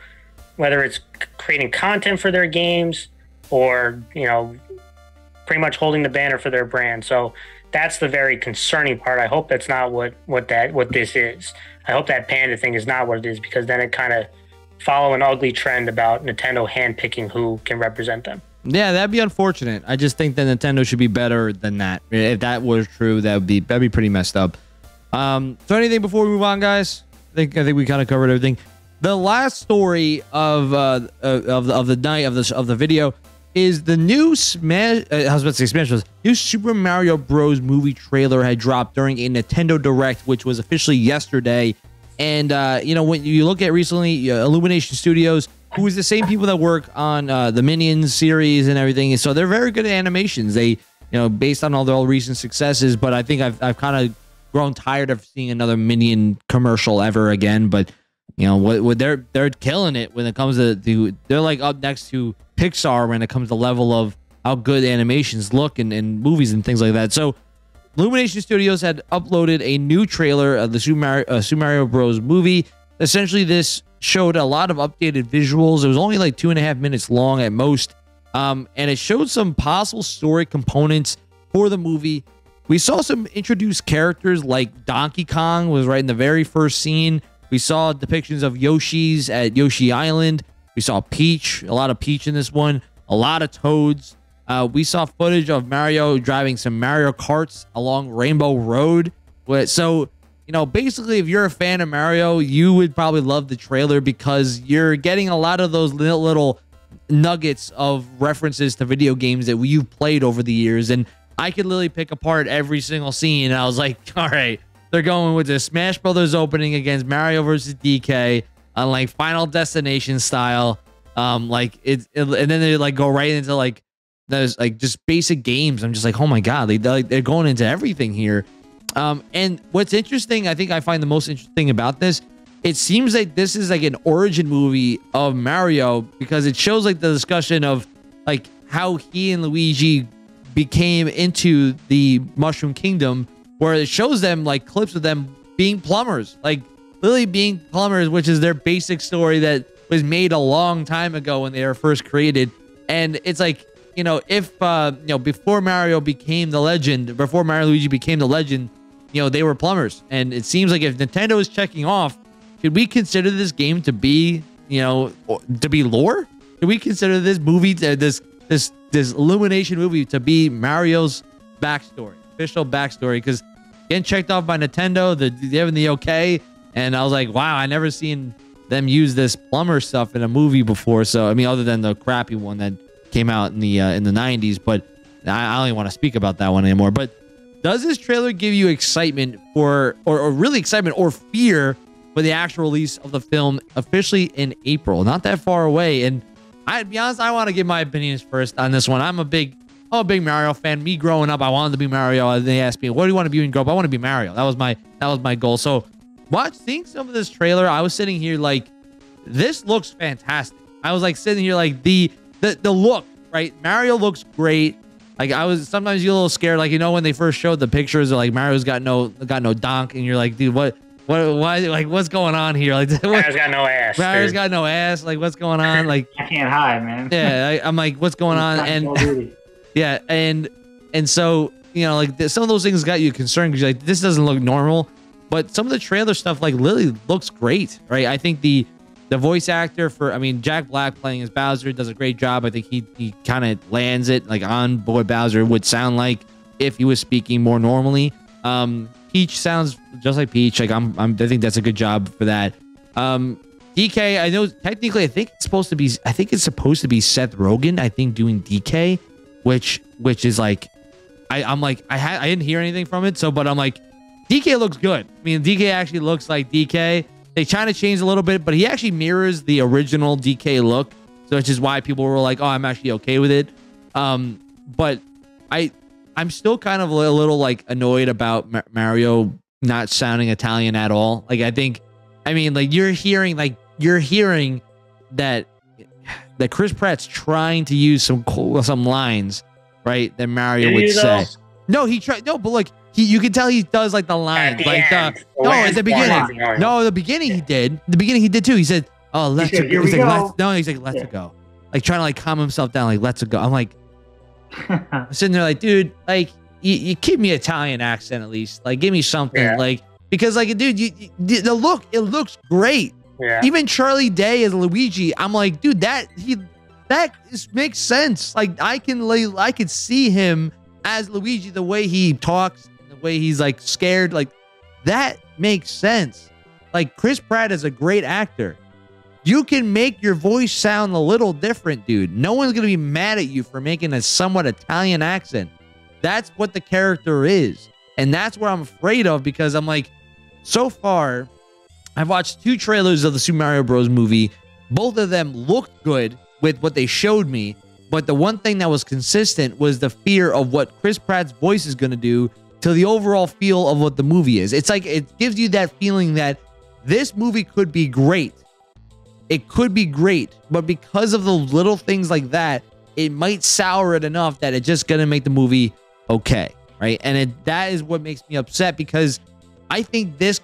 whether it's creating content for their games or you know pretty much holding the banner for their brand. So that's the very concerning part. I hope that's not what what that what this is. I hope that panda thing is not what it is because then it kind of follow an ugly trend about Nintendo handpicking who can represent them. Yeah, that'd be unfortunate. I just think that Nintendo should be better than that. If that was true, that would be that'd be pretty messed up. Um, so anything before we move on, guys? I think I think we kind of covered everything. The last story of uh, of of the night of this of the video is the new Smash. Uh, I was about to say Smash Bros. New Super Mario Bros. movie trailer had dropped during a Nintendo Direct, which was officially yesterday. And uh, you know, when you look at recently, uh, Illumination Studios, who is the same people that work on uh, the Minions series and everything, so they're very good at animations. They, you know, based on all their all recent successes. But I think I've I've kind of grown tired of seeing another Minion commercial ever again. But you know, what, what they're they're killing it when it comes to, to they're like up next to Pixar when it comes to the level of how good animations look and, and movies and things like that. So Illumination Studios had uploaded a new trailer of the Super Mario, uh, Super Mario Bros. movie. Essentially, this showed a lot of updated visuals. It was only like two and a half minutes long at most. Um, and it showed some possible story components for the movie. We saw some introduced characters like Donkey Kong was right in the very first scene. We saw depictions of Yoshi's at Yoshi Island. We saw Peach, a lot of Peach in this one, a lot of Toads. Uh, we saw footage of Mario driving some Mario Karts along Rainbow Road. So, you know, basically, if you're a fan of Mario, you would probably love the trailer because you're getting a lot of those little, little nuggets of references to video games that you've played over the years. And I could literally pick apart every single scene. And I was like, all right, they're going with the Smash Brothers opening against Mario versus DK on like Final Destination style. Um, like it, it, and then they like go right into like those like just basic games. I'm just like, oh my god, they they're, they're going into everything here. Um, and what's interesting, I think I find the most interesting about this, it seems like this is like an origin movie of Mario because it shows like the discussion of like how he and Luigi became into the Mushroom Kingdom, where it shows them like clips of them being plumbers, like literally being plumbers, which is their basic story that was made a long time ago when they were first created. And it's like, you know, if uh, you know, before Mario became the legend, before Mario Luigi became the legend, you know, they were plumbers. And it seems like if Nintendo is checking off, should we consider this game to be, you know, to be lore? Should we consider this movie, to, this this this Illumination movie, to be Mario's backstory, official backstory? Because getting checked off by Nintendo, the having the okay, and I was like, wow, I never seen them use this plumber stuff in a movie before. So I mean, other than the crappy one that came out in the uh, in the 90s, but I, I don't even want to speak about that one anymore. But does this trailer give you excitement for, or, or really excitement or fear for the actual release of the film officially in April? Not that far away. And I'd be honest, I want to give my opinions first on this one. I'm a big, I'm a big Mario fan. Me growing up, I wanted to be Mario. And they asked me, "What do you want to be when you grow up?" I want to be Mario. That was my, that was my goal. So, watch, seeing some of this trailer, I was sitting here like, this looks fantastic. I was like sitting here like the, the, the look, right? Mario looks great. Like I was sometimes you're a little scared, like you know when they first showed the pictures of like Mario's got no got no donk, and you're like, dude, what what why like what's going on here? Like Mario's got no ass. Mario's got no ass. Like what's going on? Like I can't hide, man. Yeah, I, am like, what's going on? And yeah, and and so you know like some of those things got you concerned because you're like this doesn't look normal, but some of the trailer stuff like Lily looks great, right? I think the the voice actor for, I mean, Jack Black playing as Bowser does a great job. I think he he kind of lands it like on boy Bowser would sound like if he was speaking more normally. Um, Peach sounds just like Peach. Like I'm, I'm I think that's a good job for that. Um, DK, I know technically I think it's supposed to be I think it's supposed to be Seth Rogen. I think doing DK, which which is like I I'm like I had I didn't hear anything from it. So but I'm like DK looks good. I mean DK actually looks like DK. They kind of changed a little bit, but he actually mirrors the original DK look, so which is why people were like, "Oh, I'm actually okay with it." Um, but I, I'm still kind of a little like annoyed about Mario not sounding Italian at all. Like I think, I mean, like you're hearing like you're hearing that that Chris Pratt's trying to use some some lines, right? That Mario would say. No, he tried. No, but like he, you can tell he does like the lines, like uh, end, the the no, at the beginning. of the line. No, the beginning he did. The beginning he did too. He said, "Oh, let's said, go." He's like, go." let's, no, he's like, "Let's Yeah. go." Like trying to like calm himself down. Like, "Let's go." I'm like, I'm sitting there like, dude, like you, you keep me Italian accent at least. Like, give me something. Yeah. Like because like, dude, you, you the look it looks great. Yeah. Even Charlie Day as Luigi, I'm like, dude, that he that is, makes sense. Like I can lay, I could see him as Luigi the way he talks, the way he's like scared, like that makes sense. Like Chris Pratt is a great actor. You can make your voice sound a little different, dude. No one's gonna be mad at you for making a somewhat Italian accent. That's what the character is. And that's what I'm afraid of because I'm like, so far, I've watched two trailers of the Super Mario Bros. movie. Both of them looked good with what they showed me. But the one thing that was consistent was the fear of what Chris Pratt's voice is going to do to the overall feel of what the movie is. It's like it gives you that feeling that this movie could be great. It could be great, but because of the little things like that, it might sour it enough that it's just to make the movie okay, right? And it, that is what makes me upset because I think this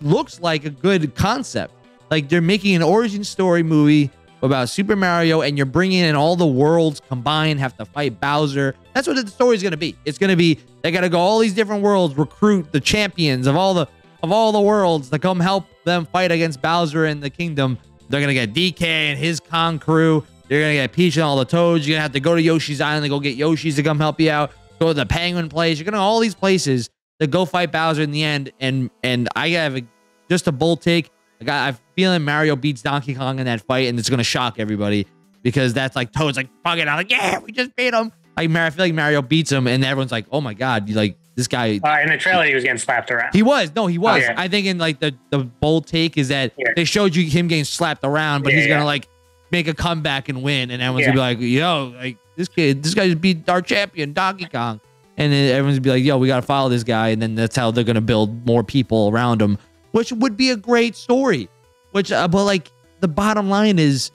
looks like a good concept. Like they're making an origin story movie about Super Mario, and you're bringing in all the worlds combined, have to fight Bowser. That's what the story's gonna be. It's gonna be they gotta go all these different worlds, recruit the champions of all the of all the worlds to come help them fight against Bowser and the kingdom. They're gonna get DK and his con crew. You're gonna get Peach and all the Toads. You're gonna have to go to Yoshi's Island to go get Yoshi's to come help you out. Go to the Penguin place. You're gonna all these places to go fight Bowser in the end. And and I have a, just a bold take. I got I'm feeling Mario beats Donkey Kong in that fight, and it's gonna shock everybody because that's like Toad's like fucking out like yeah we just beat him. Like Mario, I feel like Mario beats him, and everyone's like oh my god, you like this guy. Uh, in the trailer, he was getting slapped around. He was no, he was. yeah. I think in like the the bold take is that Yeah. they showed you him getting slapped around, but Yeah, he's gonna like make a comeback and win, and everyone's gonna be like, yo, like this kid, this guy just beat our champion Donkey Kong, and then everyone's gonna be like, yo, we gotta follow this guy, and then that's how they're gonna build more people around him, which would be a great story. Which, uh, but like the bottom line is,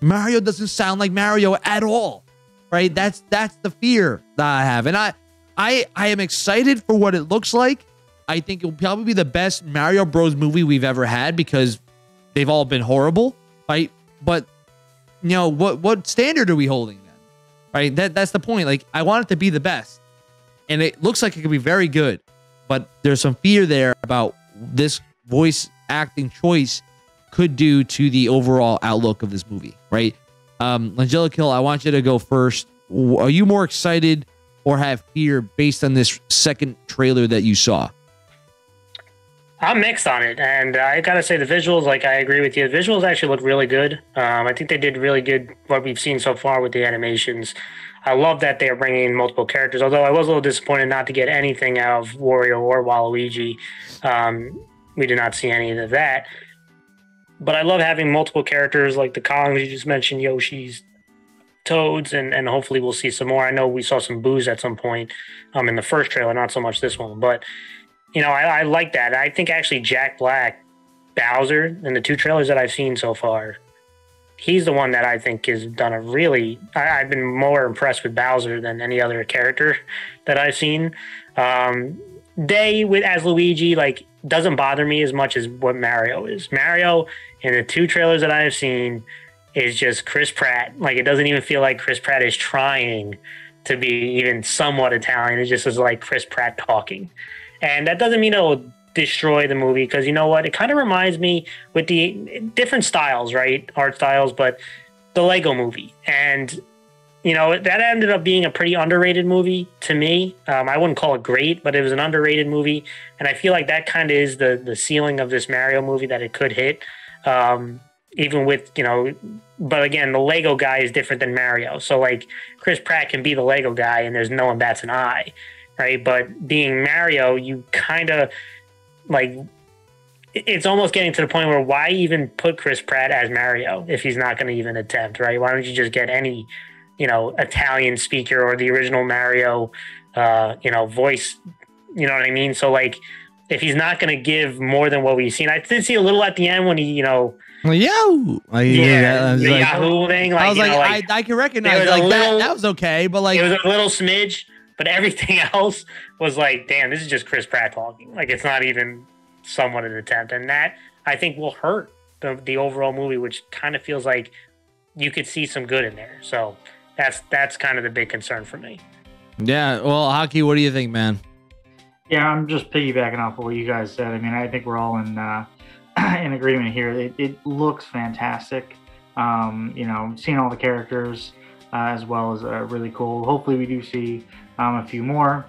Mario doesn't sound like Mario at all, right? That's that's the fear that I have, and I I I am excited for what it looks like. I think it will probably be the best Mario Bros movie we've ever had because they've all been horrible, right? But you know what what standard are we holding then? Right? That that's the point. Like I want it to be the best. And it looks like it could be very good, but there's some fear there about this voice acting choice could do to the overall outlook of this movie, right? Um, Langella Kill, I want you to go first. Are you more excited or have fear based on this second trailer that you saw? I'm mixed on it, and I gotta say the visuals. Like I agree with you, the visuals actually look really good. Um, I think they did really good what we've seen so far with the animations. I love that they are bringing in multiple characters. Although I was a little disappointed not to get anything out of Wario or Waluigi. Um, we did not see any of that. But I love having multiple characters like the Kongs you just mentioned, Yoshi's, Toads, and and hopefully we'll see some more. I know we saw some Boos at some point um, in the first trailer, not so much this one, but you know, I, I like that. I think actually Jack Black, Bowser, in the two trailers that I've seen so far, he's the one that I think has done a really. I, I've been more impressed with Bowser than any other character that I've seen. Um, Day with as Luigi like doesn't bother me as much as what Mario is. Mario in the two trailers that I have seen is just Chris Pratt. Like it doesn't even feel like Chris Pratt is trying to be even somewhat Italian. It just is like Chris Pratt talking. And that doesn't mean it'll destroy the movie because you know what? It kind of reminds me with the different styles, right? Art styles, but the Lego movie. And, you know, that ended up being a pretty underrated movie to me. Um, I wouldn't call it great, but it was an underrated movie. And I feel like that kind of is the, the ceiling of this Mario movie that it could hit. Um, even with, you know, but again, the Lego guy is different than Mario. So, like, Chris Pratt can be the Lego guy and there's no one bats an eye right? But being Mario, you kind of like it's almost getting to the point where why even put Chris Pratt as Mario if he's not going to even attempt, right? Why don't you just get any, you know, Italian speaker or the original Mario, uh, you know, voice, you know what I mean? So like, if he's not going to give more than what we've seen, I did see a little at the end when he, you know, Yo, like, yeah, I was the like, Yahoo thing. Like, I was like, know, like I, I can recognize like a that. That was okay, but like, it was a little smidge, but everything else was like, damn, this is just Chris Pratt talking. Like it's not even somewhat an attempt, and that I think will hurt the the overall movie, which kind of feels like you could see some good in there. So that's that's kind of the big concern for me. Yeah. Well, Haki. What do you think, man? Yeah, I'm just piggybacking off of what you guys said. I mean, I think we're all in uh, in agreement here. It, it looks fantastic. Um, you know, seeing all the characters uh, as well as uh, really cool. Hopefully, we do see um, a few more.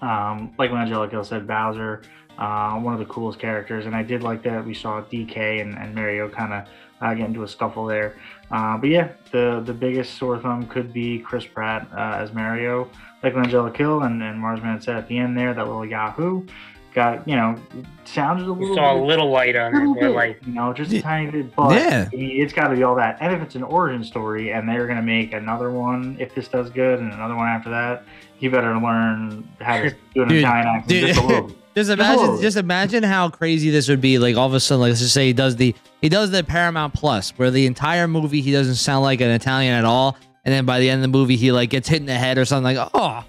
Um, like when Angelica said, Bowser, uh, one of the coolest characters, and I did like that we saw DK and, and Mario kind of uh, get into a scuffle there. Uh, but yeah, the the biggest sore thumb could be Chris Pratt uh, as Mario, like Angelica Kill, and, and Marzzman said at the end there, that little Yahoo got you know sounded a little. You saw bit, a little light on it, bit, like you know, just a tiny bit. But yeah. it's got to be all that. And if it's an origin story, and they're gonna make another one, if this does good, and another one after that, you better learn how to do an Italian accent just a little. Just imagine, just imagine how crazy this would be. Like all of a sudden, like let's just say he does the he does the Paramount Plus, where the entire movie he doesn't sound like an Italian at all, and then by the end of the movie he like gets hit in the head or something like, oh,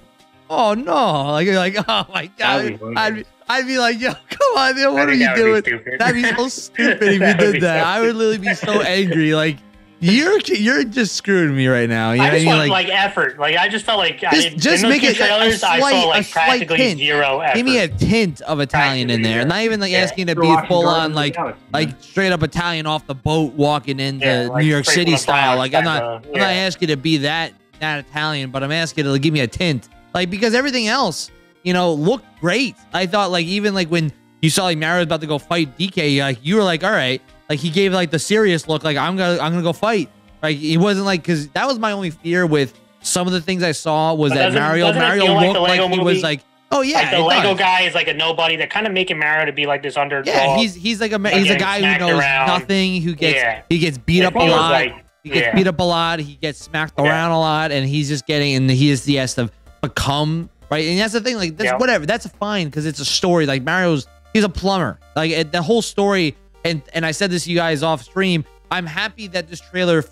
oh no, like you're like, oh my god, I'd, I'd be like, yo, come on, what are you doing? That'd be so stupid if you did that. So I would literally be so angry, like. You're you're just screwing me right now. You I just I mean? want like, like, effort. Like I just felt like just, I, just make it trailers, a slight, I saw like a slight practically zero effort. Give me a tint of Italian in there, not even like yeah. asking to be full on like like straight up Italian off the boat walking into yeah, like New York City style. Like I'm not of, yeah. I'm not asking to be that that Italian, but I'm asking to like, give me a tint. Like because everything else, you know, looked great. I thought like even like when you saw like Mario's about to go fight DK, like you were like, all right, like he gave like the serious look, like I'm gonna I'm gonna go fight. Like he wasn't like because that was my only fear with some of the things I saw was but that Mario Mario looked like, like he was like Oh yeah, like the Lego does. guy is like a nobody. They're kind of making Mario to be like this underdog. Yeah, he's he's like a like he's a guy who knows around. nothing. Who gets yeah. he gets beat up a lot. Like, he gets yeah. beat up a lot. He gets smacked yeah. around a lot, and he's just getting and he is he has to become right. And that's the thing. Like that's whatever. That's fine because it's a story. Like Mario's he's a plumber. Like it, the whole story. And and I said this to you guys off stream. I'm happy that this trailer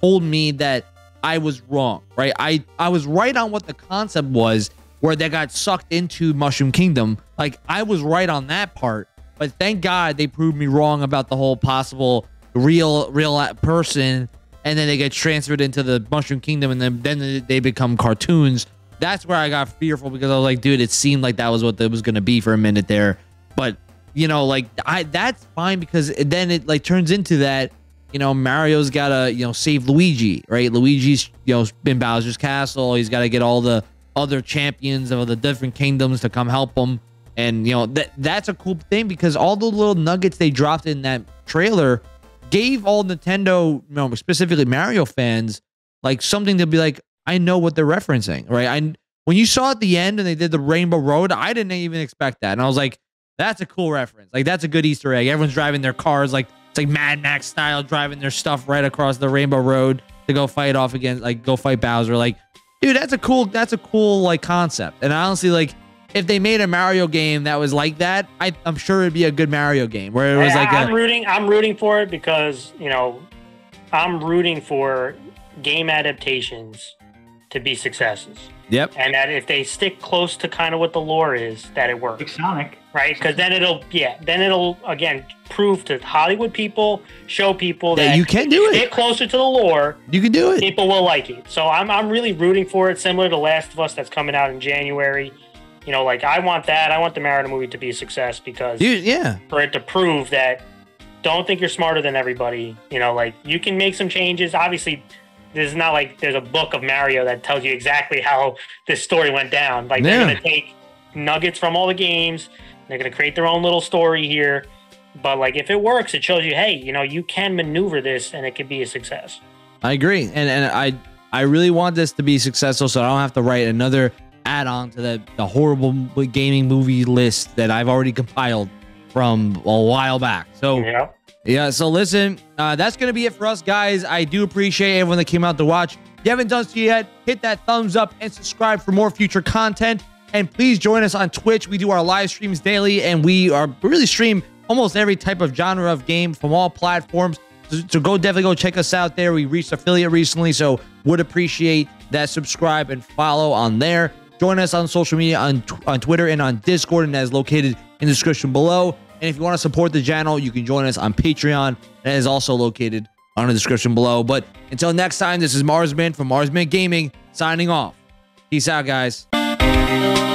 told me that I was wrong, right? I, I was right on what the concept was where they got sucked into Mushroom Kingdom. Like, I was right on that part. But thank God they proved me wrong about the whole possible real, real person. And then they get transferred into the Mushroom Kingdom and then, then they become cartoons. That's where I got fearful because I was like, dude, it seemed like that was what it was to be for a minute there. But, you know, like, I that's fine because then it like turns into that you know, Mario's got to, you know, save Luigi, right? Luigi's, you know, in Bowser's castle. He's got to get all the other champions of the different kingdoms to come help him. And, you know, that that's a cool thing because all the little nuggets they dropped in that trailer gave all Nintendo, you know, specifically Mario fans, like something to be like, I know what they're referencing, right? I when you saw at the end and they did the Rainbow Road, I didn't even expect that. And I was like, that's a cool reference. Like that's a good Easter egg. Everyone's driving their cars like it's like Mad Max style, driving their stuff right across the Rainbow Road to go fight off against, like, go fight Bowser. Like, dude, that's a cool, that's a cool like concept. And honestly, like, if they made a Mario game that was like that, I, am sure it'd be a good Mario game where it was like. I'm a, rooting. I'm rooting for it because you know, I'm rooting for game adaptations to be successes. Yep. And that if they stick close to kind of what the lore is, that it works. Like Sonic right? Because then it'll, yeah, then it'll again prove to Hollywood people, show people that, that you can do it. Get closer to the lore. You can do it. People will like it. So I'm, I'm really rooting for it. Similar to Last of Us that's coming out in January. You know, like I want that. I want the Mario movie to be a success because, Dude, yeah, for it to prove that don't think you're smarter than everybody. You know, like you can make some changes. Obviously, this is not like there's a book of Mario that tells you exactly how this story went down. Like yeah. they're gonna take nuggets from all the games they're going to create their own little story here. But like if it works, it shows you, hey, you know, you can maneuver this and it could be a success. I agree. And and I I really want this to be successful so I don't have to write another add-on to the, the horrible gaming movie list that I've already compiled from a while back. So yeah. Yeah, so listen, uh, that's going to be it for us, guys. I do appreciate everyone that came out to watch. If you haven't done so yet, hit that thumbs up and subscribe for more future content. And please join us on Twitch. We do our live streams daily, and we are really stream almost every type of genre of game from all platforms. So, go definitely go check us out there. We reached affiliate recently, so would appreciate that subscribe and follow on there. Join us on social media on, on Twitter and on Discord, and that is located in the description below. And if you want to support the channel, you can join us on Patreon. That is also located on the description below. But until next time, this is Marzzman from Marzzman Gaming signing off. Peace out, guys. Bye.